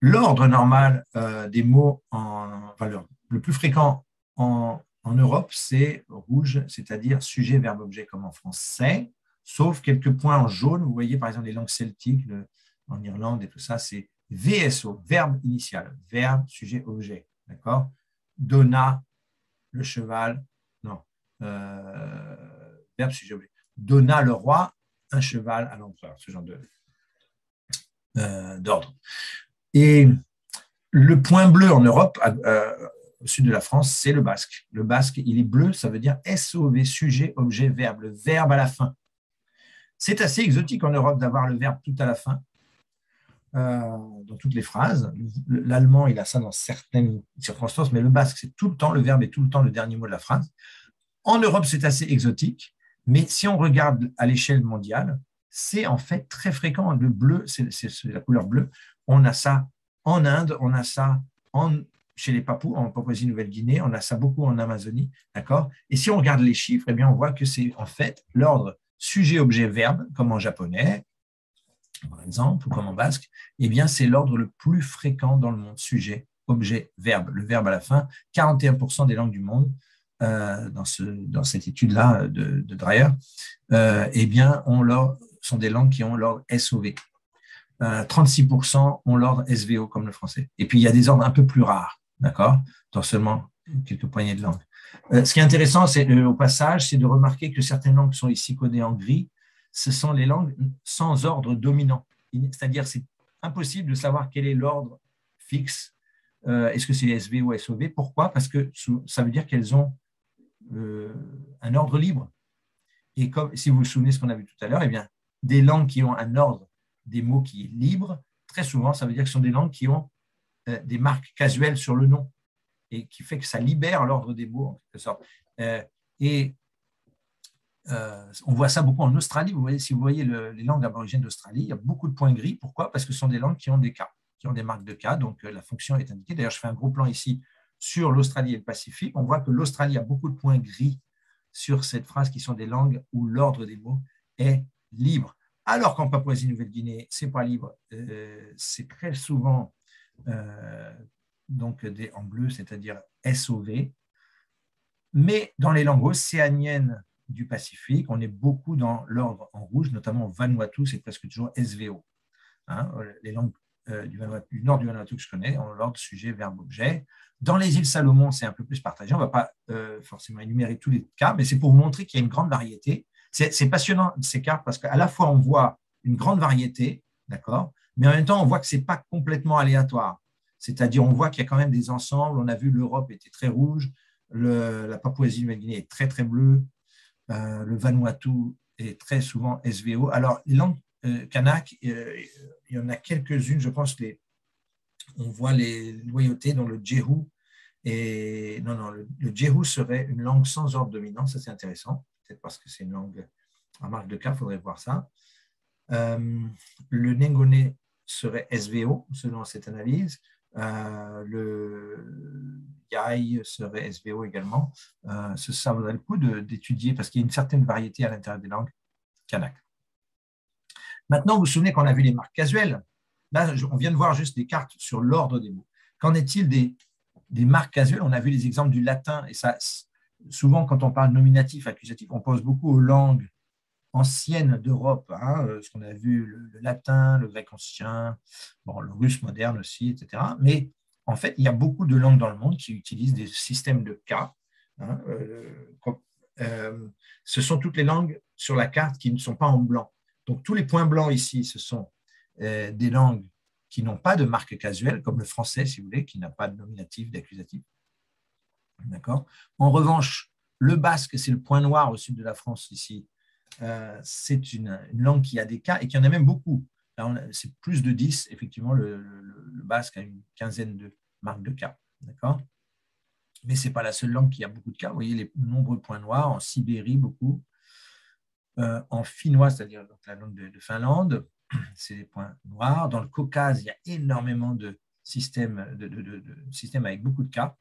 l'ordre normal euh, des mots, en, enfin, le plus fréquent en, en Europe, c'est rouge, c'est-à-dire sujet, verbe, objet comme en français, sauf quelques points en jaune. Vous voyez par exemple les langues celtiques, en Irlande et tout ça, c'est VSO, verbe initial, verbe, sujet, objet. D'accord? Donna, le cheval, non, euh, verbe, sujet, objet. Donna, le roi, un cheval à l'empereur, ce genre euh, d'ordre. Et le point bleu en Europe, euh, sud de la France, c'est le basque. Le basque, il est bleu, ça veut dire SOV, sujet, objet, verbe, le verbe à la fin. C'est assez exotique en Europe d'avoir le verbe tout à la fin euh, dans toutes les phrases. L'allemand, il a ça dans certaines circonstances, mais le basque, c'est tout le temps, le verbe est tout le temps le dernier mot de la phrase. En Europe, c'est assez exotique, mais si on regarde à l'échelle mondiale, c'est en fait très fréquent. Le bleu, c'est la couleur bleue. On a ça en Inde, on a ça en, chez les Papous, en Papouasie-Nouvelle-Guinée, on a ça beaucoup en Amazonie, d'accord? Et si on regarde les chiffres, eh bien, on voit que c'est en fait l'ordre sujet-objet-verbe, comme en japonais, par exemple, ou comme en basque, eh bien, c'est l'ordre le plus fréquent dans le monde, sujet, objet, verbe, le verbe à la fin. 41% des langues du monde, euh, dans, ce, dans cette étude-là de, de Dreyer, euh, eh bien, sont des langues qui ont l'ordre SOV. 36% euh, ont l'ordre SVO comme le français. Et puis, il y a des ordres un peu plus rares, d'accord? Dans seulement quelques poignées de langues. Euh, ce qui est intéressant, c'est au passage, c'est de remarquer que certaines langues sont ici codées en gris. Ce sont les langues sans ordre dominant. C'est-à-dire, c'est impossible de savoir quel est l'ordre fixe. Euh, est-ce que c'est SV ou SOV Pourquoi? Parce que ça veut dire qu'elles ont un ordre libre. Et comme, si vous vous souvenez ce qu'on a vu tout à l'heure, eh des langues qui ont un ordre des mots qui est libre, très souvent, ça veut dire que ce sont des langues qui ont euh, des marques casuelles sur le nom et qui fait que ça libère l'ordre des mots, en quelque sorte. Euh, et euh, on voit ça beaucoup en Australie. Vous voyez, si vous voyez les langues aborigènes d'Australie, il y a beaucoup de points gris. Pourquoi? Parce que ce sont des langues qui ont des cas, qui ont des marques de cas. Donc, la fonction est indiquée. D'ailleurs, je fais un gros plan ici sur l'Australie et le Pacifique. On voit que l'Australie a beaucoup de points gris sur cette phrase qui sont des langues où l'ordre des mots est libre. Alors qu'en Papouasie-Nouvelle-Guinée, c'est pas libre, euh, c'est très souvent euh, donc des, en bleu, c'est-à-dire SOV. Mais dans les langues océaniennes du Pacifique, on est beaucoup dans l'ordre en rouge, notamment Vanuatu, c'est presque toujours SVO. Hein. les langues euh, du, nord du Vanuatu que je connais ont l'ordre sujet, verbe, objet. Dans les îles Salomon, c'est un peu plus partagé. On ne va pas forcément énumérer tous les cas, mais c'est pour montrer qu'il y a une grande variété c'est passionnant ces cartes parce qu'à la fois on voit une grande variété, d'accord, mais en même temps on voit que c'est pas complètement aléatoire. C'est-à-dire on voit qu'il y a quand même des ensembles. On a vu l'Europe était très rouge, la Papouasie-Nouvelle-Guinée est très très bleue, euh, le Vanuatu est très souvent SVO. Alors les langues euh, kanak, euh, il y en a quelques-unes, je pense. Les, on voit les loyautés dans le Jehu. Et non, non, le, le serait une langue sans ordre dominant, ça c'est intéressant peut-être parce que c'est une langue en marque de cas, il faudrait voir ça. Le Nengone serait SVO, selon cette analyse. Euh, le Yai serait SVO également. Euh, ça vaudrait le coup d'étudier parce qu'il y a une certaine variété à l'intérieur des langues kanak. Maintenant, vous vous souvenez qu'on a vu les marques casuelles. Là, on vient de voir juste des cartes sur l'ordre des mots. Qu'en est-il des, des marques casuelles? On a vu les exemples du latin et ça, souvent, quand on parle nominatif, accusatif, on pense beaucoup aux langues anciennes d'Europe, hein, euh, ce qu'on a vu, le, latin, le grec ancien, bon, le russe moderne aussi, etc. Mais en fait, il y a beaucoup de langues dans le monde qui utilisent des systèmes de cas. Hein, euh, euh, ce sont toutes les langues sur la carte qui ne sont pas en blanc. Donc, tous les points blancs ici, ce sont des langues qui n'ont pas de marque casuelle, comme le français, si vous voulez, qui n'a pas de nominatif, d'accusatif. D'accord? En revanche, le basque, c'est le point noir au sud de la France ici. Euh, c'est une, langue qui a des cas et qui en a même beaucoup. C'est plus de 10, effectivement, le, basque a une quinzaine de marques de cas. D'accord? Mais ce n'est pas la seule langue qui a beaucoup de cas. Vous voyez les nombreux points noirs, en Sibérie, beaucoup. Euh, en finnois, c'est-à-dire la langue de, Finlande, c'est des points noirs. Dans le Caucase, il y a énormément de systèmes, avec beaucoup de cas.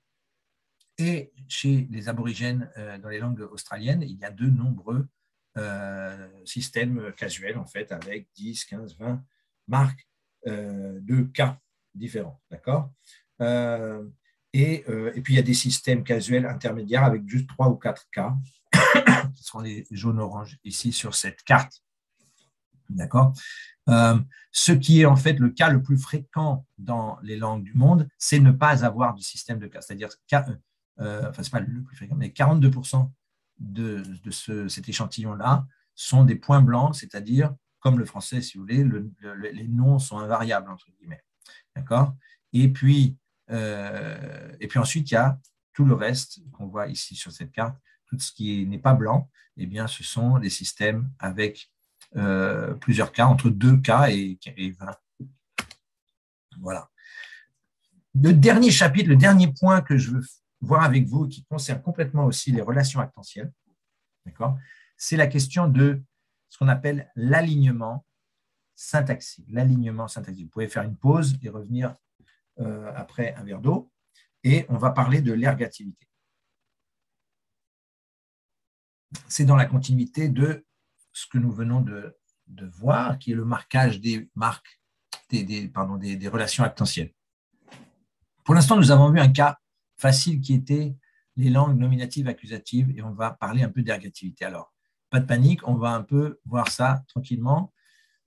Et chez les aborigènes euh, dans les langues australiennes, il y a de nombreux euh, systèmes casuels, en fait, avec 10, 15, 20 marques euh, de cas différents. D'accord? Et, et, puis, il y a des systèmes casuels intermédiaires avec juste 3 ou 4 cas, qui sont les jaunes-oranges ici sur cette carte. D'accord? Ce qui est en fait le cas le plus fréquent dans les langues du monde, c'est ne pas avoir de système de cas. C'est-à-dire euh, enfin, ce n'est pas le plus fréquent, mais 42% de, cet échantillon-là sont des points blancs, c'est-à-dire, comme le français, si vous voulez, les noms sont invariables, entre guillemets. D'accord? Et puis, euh, et puis ensuite, il y a tout le reste qu'on voit ici sur cette carte. Tout ce qui n'est pas blanc, eh bien, ce sont des systèmes avec euh, plusieurs cas, entre 2 cas et, et 20. Voilà. Le dernier chapitre, le dernier point que je veux voir avec vous, qui concerne complètement aussi les relations actentielles, d'accord? C'est la question de ce qu'on appelle l'alignement syntaxique. L'alignement syntaxique. Vous pouvez faire une pause et revenir euh, après un verre d'eau. Et on va parler de l'ergativité. C'est dans la continuité de ce que nous venons de, voir, qui est le marquage des marques, des, pardon, des, relations actentielles. Pour l'instant, nous avons vu un cas facile qui était les langues nominatives accusatives et on va parler un peu d'ergativité. Alors, pas de panique, on va un peu voir ça tranquillement.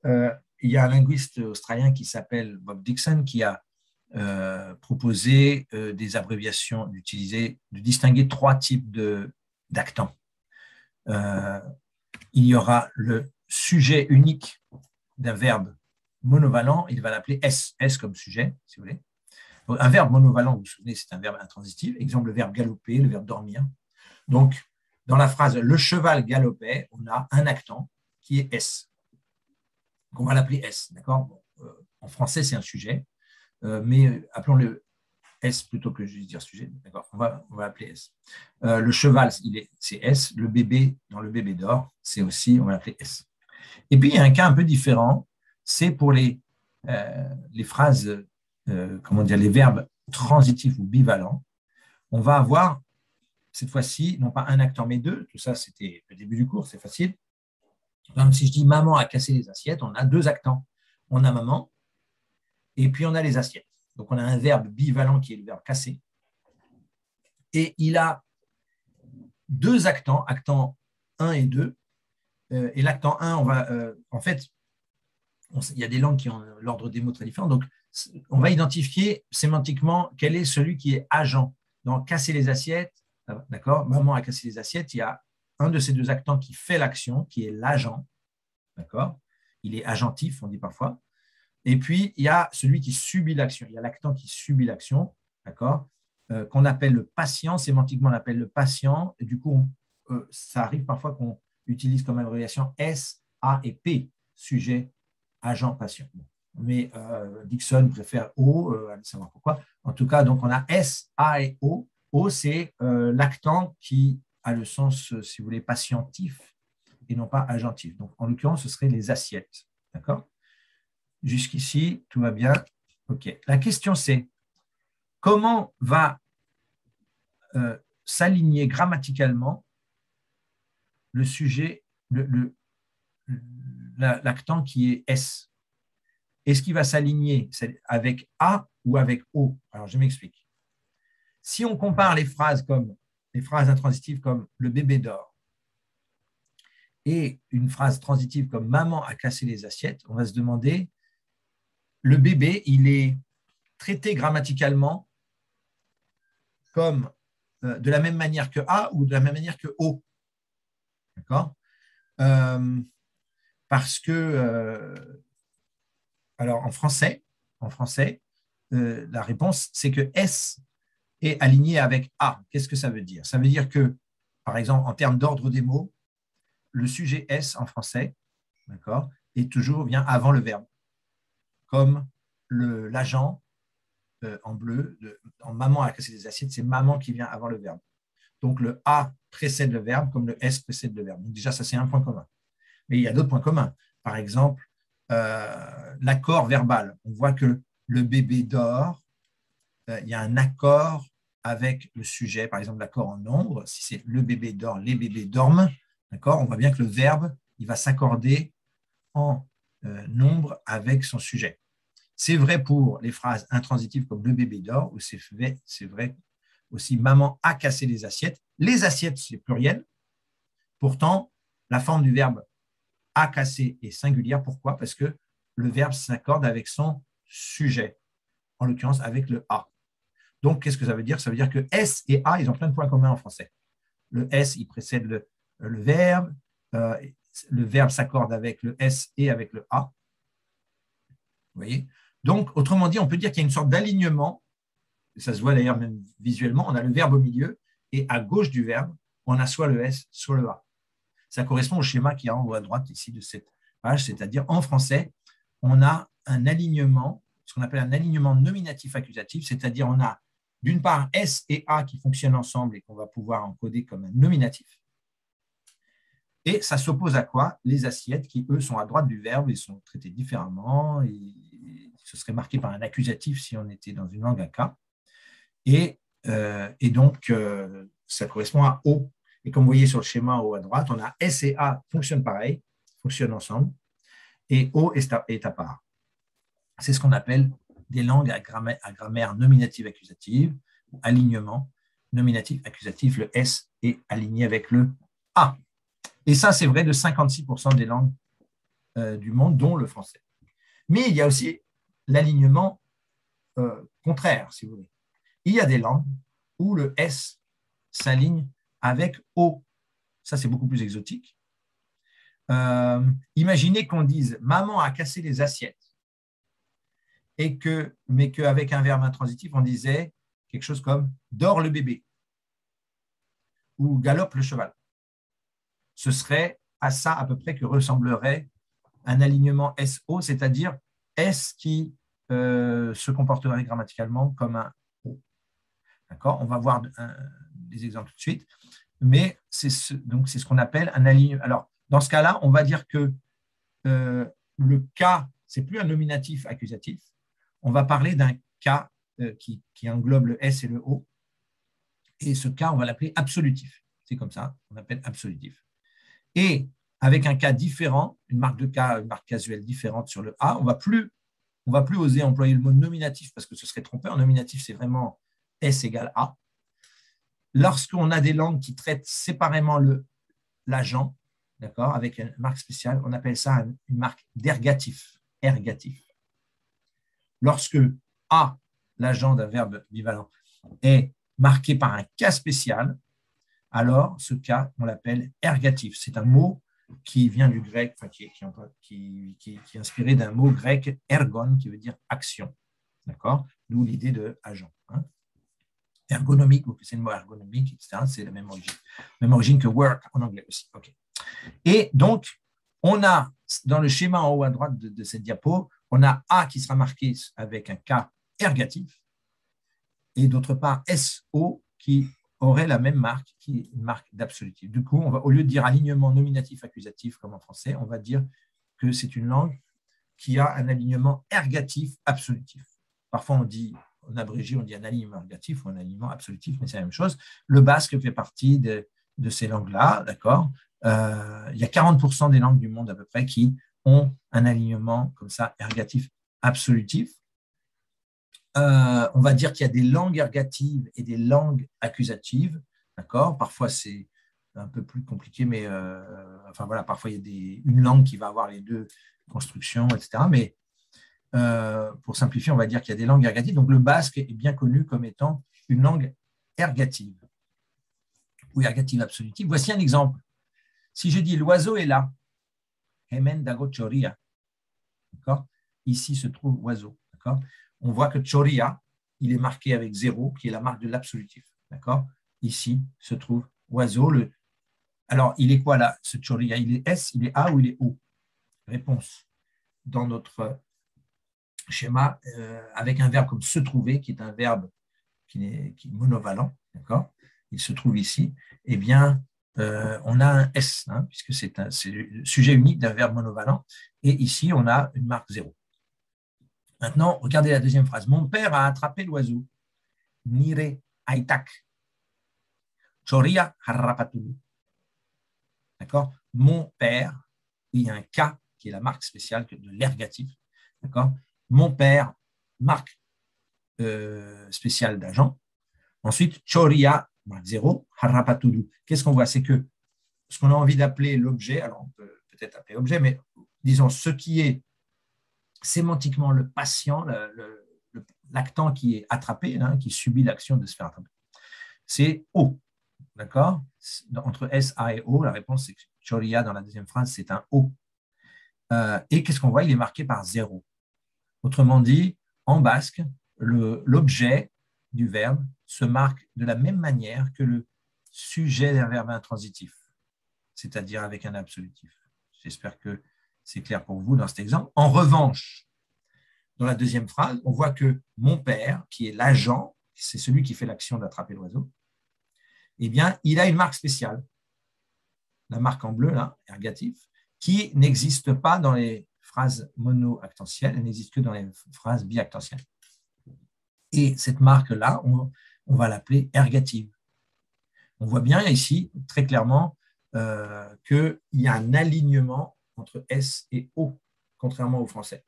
Euh, il y a un linguiste australien qui s'appelle Bob Dixon qui a euh, proposé euh, des abréviations, d'utiliser, de distinguer trois types d'actants. il y aura le sujet unique d'un verbe monovalent, il va l'appeler S, S comme sujet, si vous voulez. Un verbe monovalent, vous vous souvenez, c'est un verbe intransitif. Exemple, le verbe galoper, le verbe dormir. Donc, dans la phrase le cheval galopait, on a un actant qui est S. on va l'appeler S, d'accord? Euh, En français, c'est un sujet, euh, mais euh, appelons-le S plutôt que juste dire sujet, d'accord? On va, l'appeler S. le cheval, c'est S. Le bébé, dans le bébé d'or, c'est aussi, on va l'appeler S. Et puis, il y a un cas un peu différent, c'est pour les, les phrases euh, comment dire, les verbes transitifs ou bivalents, on va avoir cette fois-ci, non pas un actant, mais deux. Tout ça, c'était le début du cours, c'est facile. Donc, si je dis maman a cassé les assiettes, on a deux actants. On a maman et puis on a les assiettes. Donc, on a un verbe bivalent qui est le verbe casser. Et il a deux actants, actants 1 et 2. Euh, et l'actant 1, on va, euh, en fait, il y a des langues qui ont l'ordre des mots très différent. Donc, on va identifier sémantiquement quel est celui qui est agent. Dans casser les assiettes, d'accord Maman a cassé les assiettes, il y a un de ces deux actants qui fait l'action, qui est l'agent, d'accord Il est agentif, on dit parfois. Et puis, il y a celui qui subit l'action. Il y a l'actant qui subit l'action, d'accord euh, Qu'on appelle le patient. Sémantiquement, on l'appelle le patient. Du coup, euh, ça arrive parfois qu'on utilise comme abréviation S, A et P, sujet, agent, patient mais euh, Dixon préfère O, euh, allez savoir pourquoi. En tout cas, donc on a S, A et O. O, c'est euh, l'actant qui a le sens, si vous voulez, patientif et non pas agentif. Donc, en l'occurrence, ce serait les assiettes. D'accord? Jusqu'ici, tout va bien. OK. La question, c'est comment va s'aligner grammaticalement le sujet, l'actant le, qui est S? Est-ce qu'il va s'aligner avec A ou avec O? Alors, je m'explique. Si on compare les phrases comme les phrases intransitives comme le bébé dort et une phrase transitive comme maman a cassé les assiettes, on va se demander le bébé, il est traité grammaticalement comme euh, de la même manière que A ou de la même manière que O. D'accord? Euh, Parce que euh, alors, en français, en français euh, la réponse, c'est que S est aligné avec A. Qu'est-ce que ça veut dire? Ça veut dire que, par exemple, en termes d'ordre des mots, le sujet S en français, d'accord, est toujours vient avant le verbe, comme l'agent euh, en bleu, en maman a cassé des assiettes, c'est maman qui vient avant le verbe. Donc le A précède le verbe comme le S précède le verbe. Donc déjà, ça c'est un point commun. Mais il y a d'autres points communs. Par exemple, l'accord verbal. On voit que le bébé dort, euh, il y a un accord avec le sujet, par exemple l'accord en nombre, si c'est le bébé dort, les bébés dorment, d'accord, on voit bien que le verbe, il va s'accorder en euh, nombre avec son sujet. C'est vrai pour les phrases intransitives comme le bébé dort, ou c'est vrai aussi maman a cassé les assiettes. Les assiettes, c'est pluriel. Pourtant, la forme du verbe a cassé est singulière. Pourquoi? Parce que le verbe s'accorde avec son sujet, en l'occurrence avec le A. Donc, qu'est-ce que ça veut dire? Ça veut dire que S et A, ils ont plein de points communs en français. Le S, il précède le, le verbe. Euh, le verbe s'accorde avec le S et avec le A. Vous voyez? Donc, autrement dit, on peut dire qu'il y a une sorte d'alignement. Ça se voit d'ailleurs même visuellement. On a le verbe au milieu et à gauche du verbe, on a soit le S, soit le A. Ça correspond au schéma qui est en haut à droite ici de cette page, c'est-à-dire en français, on a un alignement, ce qu'on appelle un alignement nominatif-accusatif, c'est-à-dire on a d'une part S et A qui fonctionnent ensemble et qu'on va pouvoir encoder comme un nominatif. Et ça s'oppose à quoi? Les assiettes qui, eux, sont à droite du verbe et sont traitées différemment. Ce serait marqué par un accusatif si on était dans une langue cas. Et, euh, et donc, euh, ça correspond à O. Et comme vous voyez sur le schéma haut à droite, on a S et A fonctionnent pareil, fonctionnent ensemble, et O est à, part. C'est ce qu'on appelle des langues à grammaire, à grammaire nominative accusative, ou alignement nominatif accusatif. Le S est aligné avec le A. Et ça, c'est vrai de 56% des langues euh, du monde, dont le français. Mais il y a aussi l'alignement euh, contraire, si vous voulez. Il y a des langues où le S s'aligne avec O. Ça, c'est beaucoup plus exotique. Euh, imaginez qu'on dise maman a cassé les assiettes, et que, mais qu'avec un verbe intransitif, on disait quelque chose comme dort le bébé ou galope le cheval ce serait à ça à peu près que ressemblerait un alignement SO, c'est-à-dire S qui euh, se comporterait grammaticalement comme un O. D'accord? On va voir des exemples tout de suite, mais c'est ce, donc c'est ce qu'on appelle un alignement. Alors, dans ce cas-là, on va dire que euh, le cas, c'est plus un nominatif accusatif. On va parler d'un cas euh, qui, englobe le S et le O. Et ce cas, on va l'appeler absolutif. C'est comme ça, on appelle absolutif. Et avec un cas différent, une marque de cas, une marque casuelle différente sur le A, on va plus, on va plus oser employer le mot nominatif parce que ce serait trompeur. Nominatif, c'est vraiment S égale A. Lorsqu'on a des langues qui traitent séparément l'agent, d'accord, avec une marque spéciale, on appelle ça une marque d'ergatif, ergatif. Lorsque A, l'agent d'un verbe bivalent, est marqué par un cas spécial, alors ce cas, on l'appelle ergatif. C'est un mot qui vient du grec, qui, qui, est inspiré d'un mot grec ergon, qui veut dire action. D'accord? D'où l'idée de agent. Ergonomique, c'est le mot ergonomique, etc. C'est la même origine. Même origine que work en anglais aussi. Et donc, on a dans le schéma en haut à droite de, cette diapo, on a A qui sera marqué avec un cas ergatif, et d'autre part SO qui aurait la même marque, qui est une marque d'absolutif. Du coup, on va, au lieu de dire alignement nominatif accusatif comme en français, on va dire que c'est une langue qui a un alignement ergatif absolutif. Parfois, on dit, en abrégé, on dit un alignement ergatif ou un alignement absolutif, mais c'est la même chose. Le basque fait partie de, ces langues-là, d'accord? Euh, Il y a 40% des langues du monde à peu près qui ont un alignement comme ça, ergatif absolutif. Euh, on va dire qu'il y a des langues ergatives et des langues accusatives. D'accord? Parfois, c'est un peu plus compliqué, mais euh, enfin voilà, parfois il y a une langue qui va avoir les deux constructions, etc. Mais euh, pour simplifier, on va dire qu'il y a des langues ergatives. Donc le basque est bien connu comme étant une langue ergative ou ergative absolutive. Voici un exemple. Si je dis l'oiseau est là, Hemen dago D'accord? Ici se trouve oiseau. D'accord? On voit que choria, il est marqué avec zéro, qui est la marque de l'absolutif. D'accord? Ici se trouve oiseau. Le... Alors, il est quoi là, ce choria Il est S, il est A ou il est O? Réponse. Dans notre schéma, euh, avec un verbe comme se trouver, qui est un verbe qui est, monovalent, d'accord? Il se trouve ici. Eh bien, euh, on a un S, hein, puisque c'est le sujet unique d'un verbe monovalent. Et ici, on a une marque zéro. Maintenant, regardez la deuxième phrase. Mon père a attrapé l'oiseau. Nire aitak. Choria harrapatulu. D'accord? Mon père, il y a un K qui est la marque spéciale de l'ergatif. D'accord? Mon père, marque euh, spéciale d'agent. Ensuite, choria, marque 0, harrapatulu. Qu'est-ce qu'on voit? C'est que ce qu'on a envie d'appeler l'objet, alors on peut peut-être appeler objet, mais disons ce qui est sémantiquement le patient, l'actant qui est attrapé, hein, qui subit l'action de se faire attraper. C'est O. D'accord? Entre S, A et O, la réponse c'est Choria dans la deuxième phrase, c'est un O. Euh, et qu'est-ce qu'on voit? Il est marqué par zéro. Autrement dit, en basque, l'objet du verbe se marque de la même manière que le sujet d'un verbe intransitif, c'est-à-dire avec un absolutif. J'espère que c'est clair pour vous dans cet exemple. En revanche, dans la deuxième phrase, on voit que mon père, qui est l'agent, c'est celui qui fait l'action d'attraper l'oiseau, eh bien, il a une marque spéciale. la marque en bleu, là, ergatif, qui n'existe pas dans les phrases mono-actentielles, elle n'existe que dans les phrases biactentielles. Et cette marque-là, on, va l'appeler ergative. On voit bien ici, très clairement, euh, qu'il y a un alignement entre S et O, contrairement au français.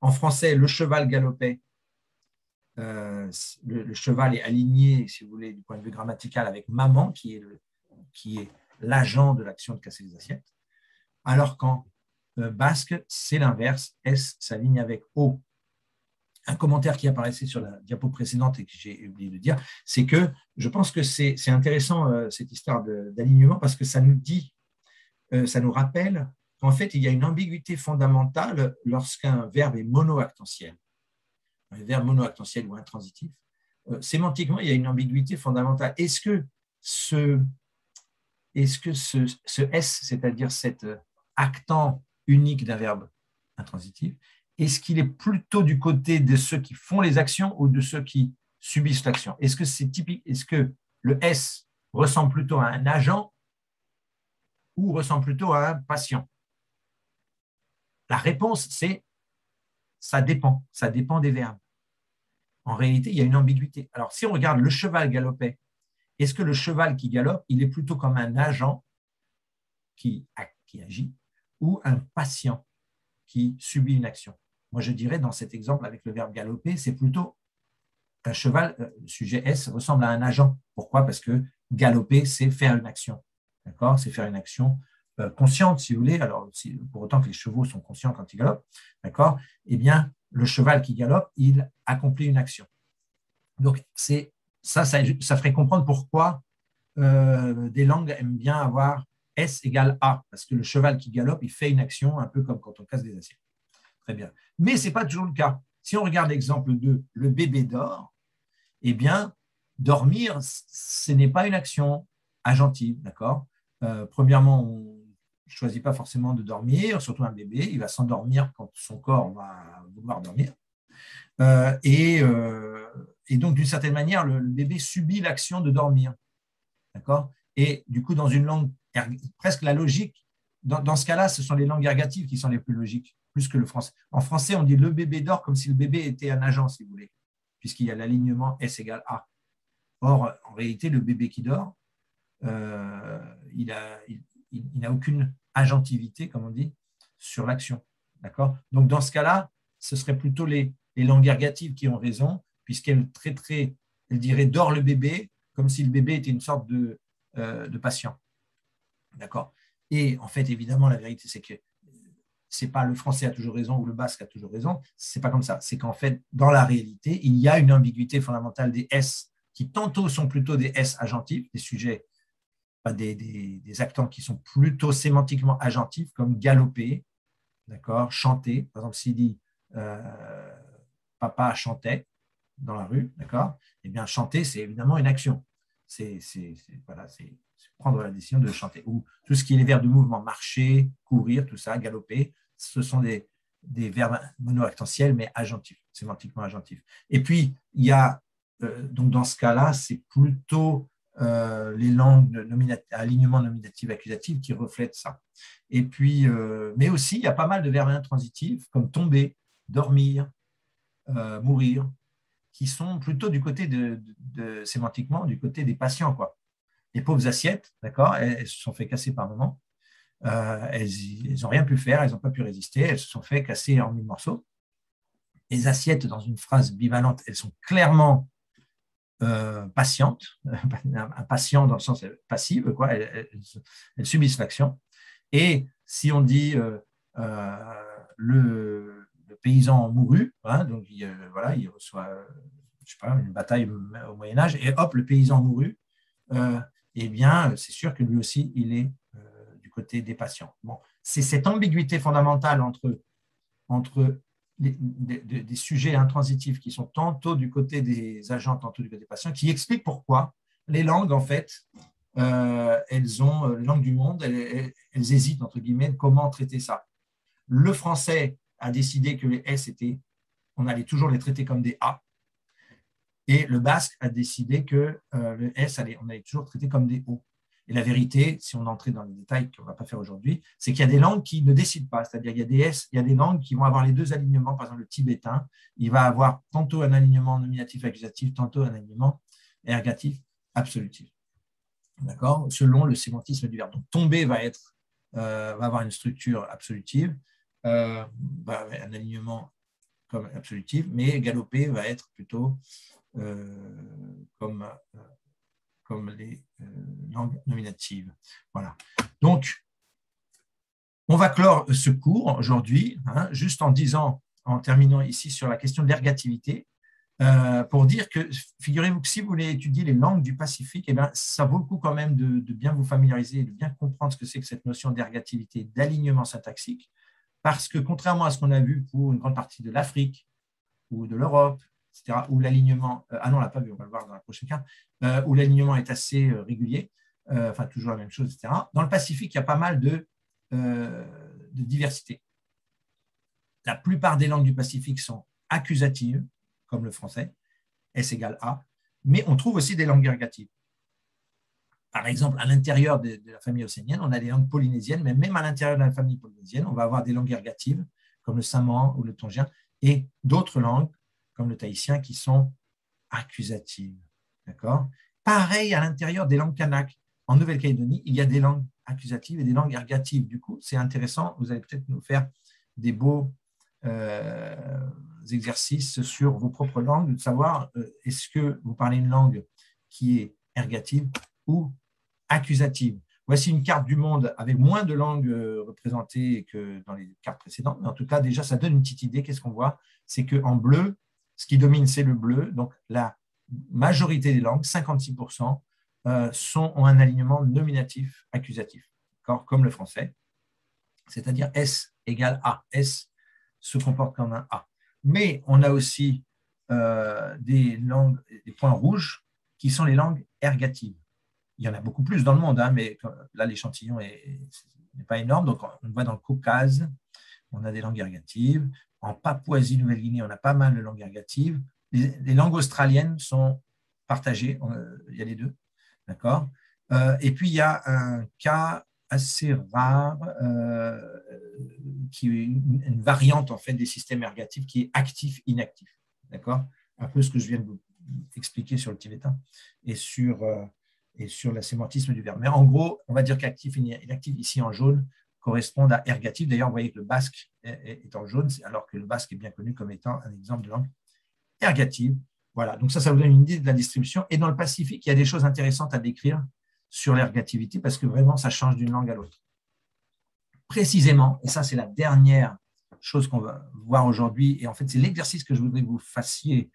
En français, le cheval galopait. Euh, le, cheval est aligné, si vous voulez, du point de vue grammatical, avec maman, qui est, qui est l'agent de l'action de casser les assiettes. Alors qu'en basque, c'est l'inverse. S s'aligne avec O. Un commentaire qui apparaissait sur la diapo précédente et que j'ai oublié de dire, c'est que je pense que c'est intéressant euh, cette histoire d'alignement parce que ça nous dit, euh, ça nous rappelle qu'en fait, il y a une ambiguïté fondamentale lorsqu'un verbe est monoactentiel. Un verbe monoactentiel ou intransitif. sémantiquement, il y a une ambiguïté fondamentale. Est-ce que ce, est-ce que ce, ce S, c'est-à-dire cet actant unique d'un verbe intransitif Est-ce qu'il est plutôt du côté de ceux qui font les actions ou de ceux qui subissent l'action? Est-ce que c'est typique Est-ce que le S ressemble plutôt à un agent ou ressemble plutôt à un patient? La réponse, c'est ça dépend. Ça dépend des verbes. En réalité, il y a une ambiguïté. Alors, si on regarde le cheval galopait, est-ce que le cheval qui galope, il est plutôt comme un agent qui, qui agit? Ou un patient qui subit une action. Moi, je dirais dans cet exemple avec le verbe galoper, c'est plutôt un cheval, euh, le sujet S ressemble à un agent. Pourquoi? Parce que galoper, c'est faire une action. D'accord? C'est faire une action euh, consciente, si vous voulez. Alors, pour autant que les chevaux sont conscients quand ils galopent, d'accord? Eh bien, le cheval qui galope, il accomplit une action. Donc, c'est ça, ça, ferait comprendre pourquoi euh, des langues aiment bien avoir S égale A, parce que le cheval qui galope, il fait une action un peu comme quand on casse des assiettes. Très bien. Mais ce n'est pas toujours le cas. Si on regarde l'exemple de le bébé dort, eh bien, dormir, ce n'est pas une action agentive, d'accord? Euh, Premièrement, on ne choisit pas forcément de dormir, surtout un bébé, il va s'endormir quand son corps va vouloir dormir. Euh, euh, et, donc, d'une certaine manière, le, le bébé subit l'action de dormir, d'accord? Et du coup, dans une langue presque la logique. Dans, ce cas-là, ce sont les langues ergatives qui sont les plus logiques, plus que le français. En français, on dit le bébé dort comme si le bébé était un agent, si vous voulez, puisqu'il y a l'alignement S égale A. Or, en réalité, le bébé qui dort, euh, il n'a aucune agentivité, comme on dit, sur l'action. D'accord? Donc, dans ce cas-là, ce serait plutôt les, langues ergatives qui ont raison, puisqu'elles traiteraient, elles diraient dort le bébé, comme si le bébé était une sorte de, euh, de patient. D'accord? Et en fait, évidemment, la vérité, c'est que c'est pas le français a toujours raison ou le basque a toujours raison. C'est pas comme ça. C'est qu'en fait, dans la réalité, il y a une ambiguïté fondamentale des S qui tantôt sont plutôt des S agentifs, des sujets, des, des, actants qui sont plutôt sémantiquement agentifs, comme galoper, d'accord, chanter. Par exemple, s'il dit euh, papa chantait dans la rue, d'accord, eh bien chanter, c'est évidemment une action. C'est voilà, c'est prendre la décision de chanter. Ou tout ce qui est les verbes de mouvement, marcher, courir, tout ça, galoper, ce sont des, des verbes monoactentiels, mais agentifs, sémantiquement agentifs. Et puis, il y a, euh, donc dans ce cas-là, c'est plutôt euh, les langues alignement nominatif accusatif qui reflètent ça. Et puis, euh, mais aussi, il y a pas mal de verbes intransitifs comme tomber, dormir, mourir, qui sont plutôt du côté de, de, sémantiquement, du côté des patients, quoi les pauvres assiettes, d'accord, elles, se sont fait casser par moment. Euh, elles n'ont rien pu faire, elles n'ont pas pu résister, elles se sont fait casser en mille morceaux. Les assiettes, dans une phrase bivalente, elles sont clairement euh, patientes, un patient dans le sens passif, quoi, elles, subissent l'action. Et si on dit euh, le, paysan mourut, hein, donc il, voilà, il reçoit une bataille au Moyen Âge, et hop, le paysan mourut, eh bien, euh, c'est sûr que lui aussi, il est euh, du côté des patients. Bon, c'est cette ambiguïté fondamentale entre, entre des, sujets intransitifs qui sont tantôt du côté des agents, tantôt du côté des patients, qui explique pourquoi les langues, en fait, euh, elles ont, les langues du monde, elles, hésitent, entre guillemets, comment traiter ça. Le français a décidé que les S étaient, on allait toujours les traiter comme des A, et le basque a décidé que euh, le S, allait, on allait toujours traiter comme des O. Et la vérité, si on entrait dans les détails qu'on ne va pas faire aujourd'hui, c'est qu'il y a des langues qui ne décident pas. C'est-à-dire qu'il y a des S, il y a des langues qui vont avoir les deux alignements. Par exemple, le tibétain, il va avoir tantôt un alignement nominatif accusatif, tantôt un alignement ergatif absolutif. D'accord? Selon le sémantisme du verbe. Donc, tomber va, être, euh, va avoir une structure absolutive, euh, un alignement comme absolutif, mais galoper va être plutôt comme, comme les langues nominatives. Voilà. Donc, on va clore ce cours aujourd'hui, hein, juste en disant, en terminant ici sur la question de l'ergativité, euh, pour dire que, figurez-vous que si vous voulez étudier les langues du Pacifique, eh bien, ça vaut le coup quand même de, bien vous familiariser de bien comprendre ce que c'est que cette notion d'ergativité, d'alignement syntaxique, parce que contrairement à ce qu'on a vu pour une grande partie de l'Afrique ou de l'Europe, où l'alignement, euh, ah non, on l'a on va le voir dans la prochaine carte, euh, où l'alignement est assez régulier, enfin toujours la même chose, etc. Dans le Pacifique, il y a pas mal de, diversité. La plupart des langues du Pacifique sont accusatives, comme le français, S égale A, mais on trouve aussi des langues ergatives. Par exemple, à l'intérieur de, la famille océanienne, on a des langues polynésiennes, mais même à l'intérieur de la famille polynésienne, on va avoir des langues ergatives, comme le samoan ou le tongien, et d'autres langues, comme le tahitien, qui sont accusatives. D'accord? Pareil à l'intérieur des langues kanak. En Nouvelle-Calédonie, il y a des langues accusatives et des langues ergatives. Du coup, c'est intéressant. Vous allez peut-être nous faire des beaux euh, exercices sur vos propres langues, de savoir euh, est-ce que vous parlez une langue qui est ergative ou accusative? Voici une carte du monde avec moins de langues euh, représentées que dans les cartes précédentes, mais en tout cas, déjà, ça donne une petite idée. Qu'est-ce qu'on voit? C'est qu'en bleu, ce qui domine, c'est le bleu. Donc, la majorité des langues, 56%, sont, ont un alignement nominatif accusatif, comme le français, c'est-à-dire S égale A. S se comporte comme un A. Mais on a aussi euh, des langues, des points rouges qui sont les langues ergatives. Il y en a beaucoup plus dans le monde, hein, mais là l'échantillon n'est pas énorme. Donc on voit dans le Caucase, on a des langues ergatives. En Papouasie-Nouvelle-Guinée, on a pas mal de langues ergatives. Les, langues australiennes sont partagées, il y a les deux. D'accord? Euh, Et puis il y a un cas assez rare, euh, qui une, variante en fait des systèmes ergatifs qui est actif-inactif. D'accord? Un peu ce que je viens de vous expliquer sur le tibétain et sur, euh, et sur la sémantisme du verbe. Mais en gros, on va dire qu'actif inactif ici en jaune correspondent à ergatif. D'ailleurs, vous voyez que le basque est, en jaune, alors que le basque est bien connu comme étant un exemple de langue ergative. Voilà, donc ça, ça vous donne une idée de la distribution. Et dans le Pacifique, il y a des choses intéressantes à décrire sur l'ergativité parce que vraiment, ça change d'une langue à l'autre. Précisément, et ça, c'est la dernière chose qu'on va voir aujourd'hui, et en fait, c'est l'exercice que je voudrais que vous fassiez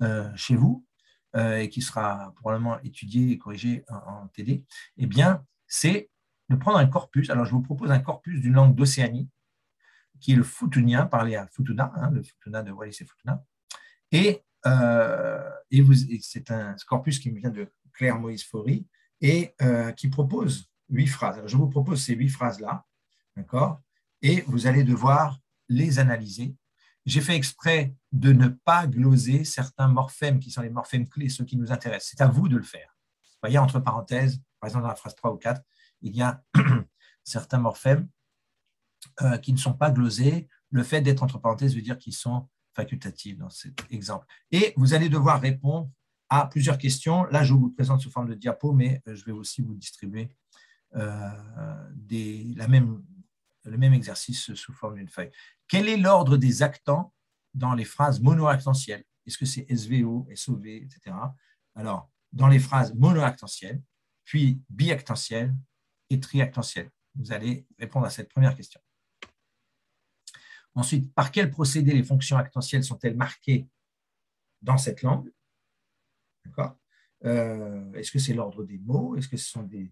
euh, chez vous euh, et qui sera probablement étudié et corrigé en, TD, eh bien, c'est de prendre un corpus. Alors, je vous propose un corpus d'une langue d'Océanie, qui est le futunien, parlé à Futuna, hein, le Futuna de Wallis et Futuna. Et, euh, c'est un corpus qui vient de Claire Moïse Faury, et euh, qui propose huit phrases. je vous propose ces huit phrases-là, d'accord? Et vous allez devoir les analyser. J'ai fait exprès de ne pas gloser certains morphèmes qui sont les morphèmes clés, ceux qui nous intéressent. C'est à vous de le faire. Vous voyez, entre parenthèses, par exemple dans la phrase 3 ou 4, il y a certains morphèmes euh, qui ne sont pas glosés. Le fait d'être entre parenthèses veut dire qu'ils sont facultatifs dans cet exemple. Et vous allez devoir répondre à plusieurs questions. Là, je vous présente sous forme de diapo, mais euh, je vais aussi vous distribuer euh, le même exercice sous forme d'une feuille. Quel est l'ordre des actants dans les phrases monoactentielles? Est-ce que c'est SVO, SOV, etc. Alors, dans les phrases monoactentielles, puis biactentielles et triactentielles. Vous allez répondre à cette première question. Ensuite, par quel procédé les fonctions actentielles sont-elles marquées dans cette langue? Euh, Est-ce que c'est l'ordre des mots? Est-ce que ce sont des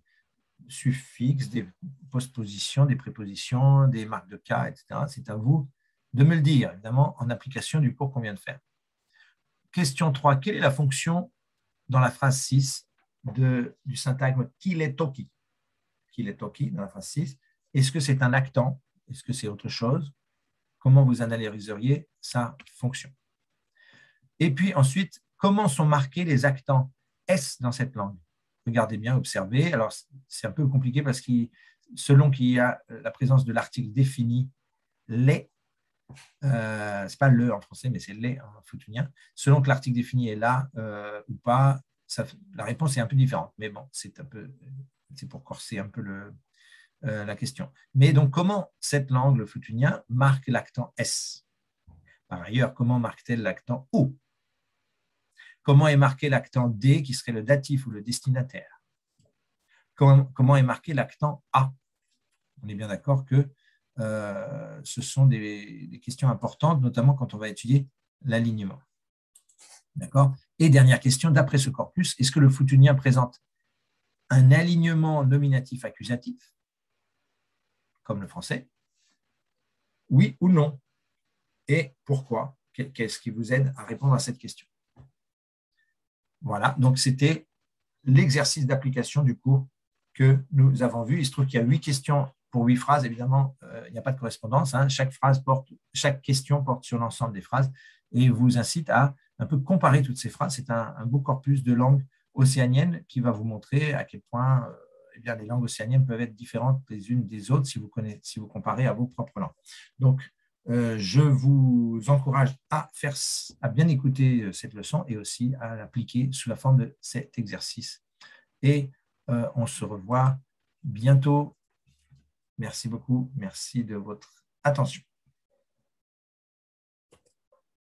suffixes, des postpositions, des prépositions, des marques de cas, etc. C'est à vous de me le dire, évidemment, en application du cours qu'on vient de faire. Question 3. Quelle est la fonction dans la phrase 6 de, du syntagme kiletoki Kiletoki dans la phrase 6. Est-ce que c'est un actant? Est-ce que c'est autre chose? Comment vous analyseriez sa fonction? Et puis ensuite, comment sont marqués les actants S dans cette langue? Regardez bien, observez. Alors, c'est un peu compliqué parce que selon qu'il y a la présence de l'article défini, les, euh, c'est pas le en français, mais c'est les en foutunien. Selon que l'article défini est là euh, ou pas, la réponse est un peu différente. Mais bon, c'est un peu, c'est pour corser un peu euh, la question. Mais donc, comment cette langue, le foutunien, marque l'actant S? Par ailleurs, comment marque-t-elle l'actant O? Comment est marqué l'actant D, qui serait le datif ou le destinataire? Comment, est marqué l'actant A? On est bien d'accord que euh, ce sont des, questions importantes, notamment quand on va étudier l'alignement. D'accord? Et dernière question, d'après ce corpus, est-ce que le foutunien présente un alignement nominatif accusatif, comme le français Oui ou non Et pourquoi? Qu'est-ce qui vous aide à répondre à cette question? Voilà, donc c'était l'exercice d'application du cours que nous avons vu. Il se trouve qu'il y a huit questions pour huit phrases. Évidemment, euh, il n'y a pas de correspondance. Hein. Chaque, question porte sur l'ensemble des phrases et vous incite à un peu comparer toutes ces phrases. C'est un, beau corpus de langues océaniennes qui va vous montrer à quel point euh, eh bien, les langues océaniennes peuvent être différentes les unes des autres si vous, comparez à vos propres langues. Donc, euh, je vous encourage à, faire, à bien écouter cette leçon et aussi à l'appliquer sous la forme de cet exercice. Et euh, on se revoit bientôt. Merci beaucoup. Merci de votre attention.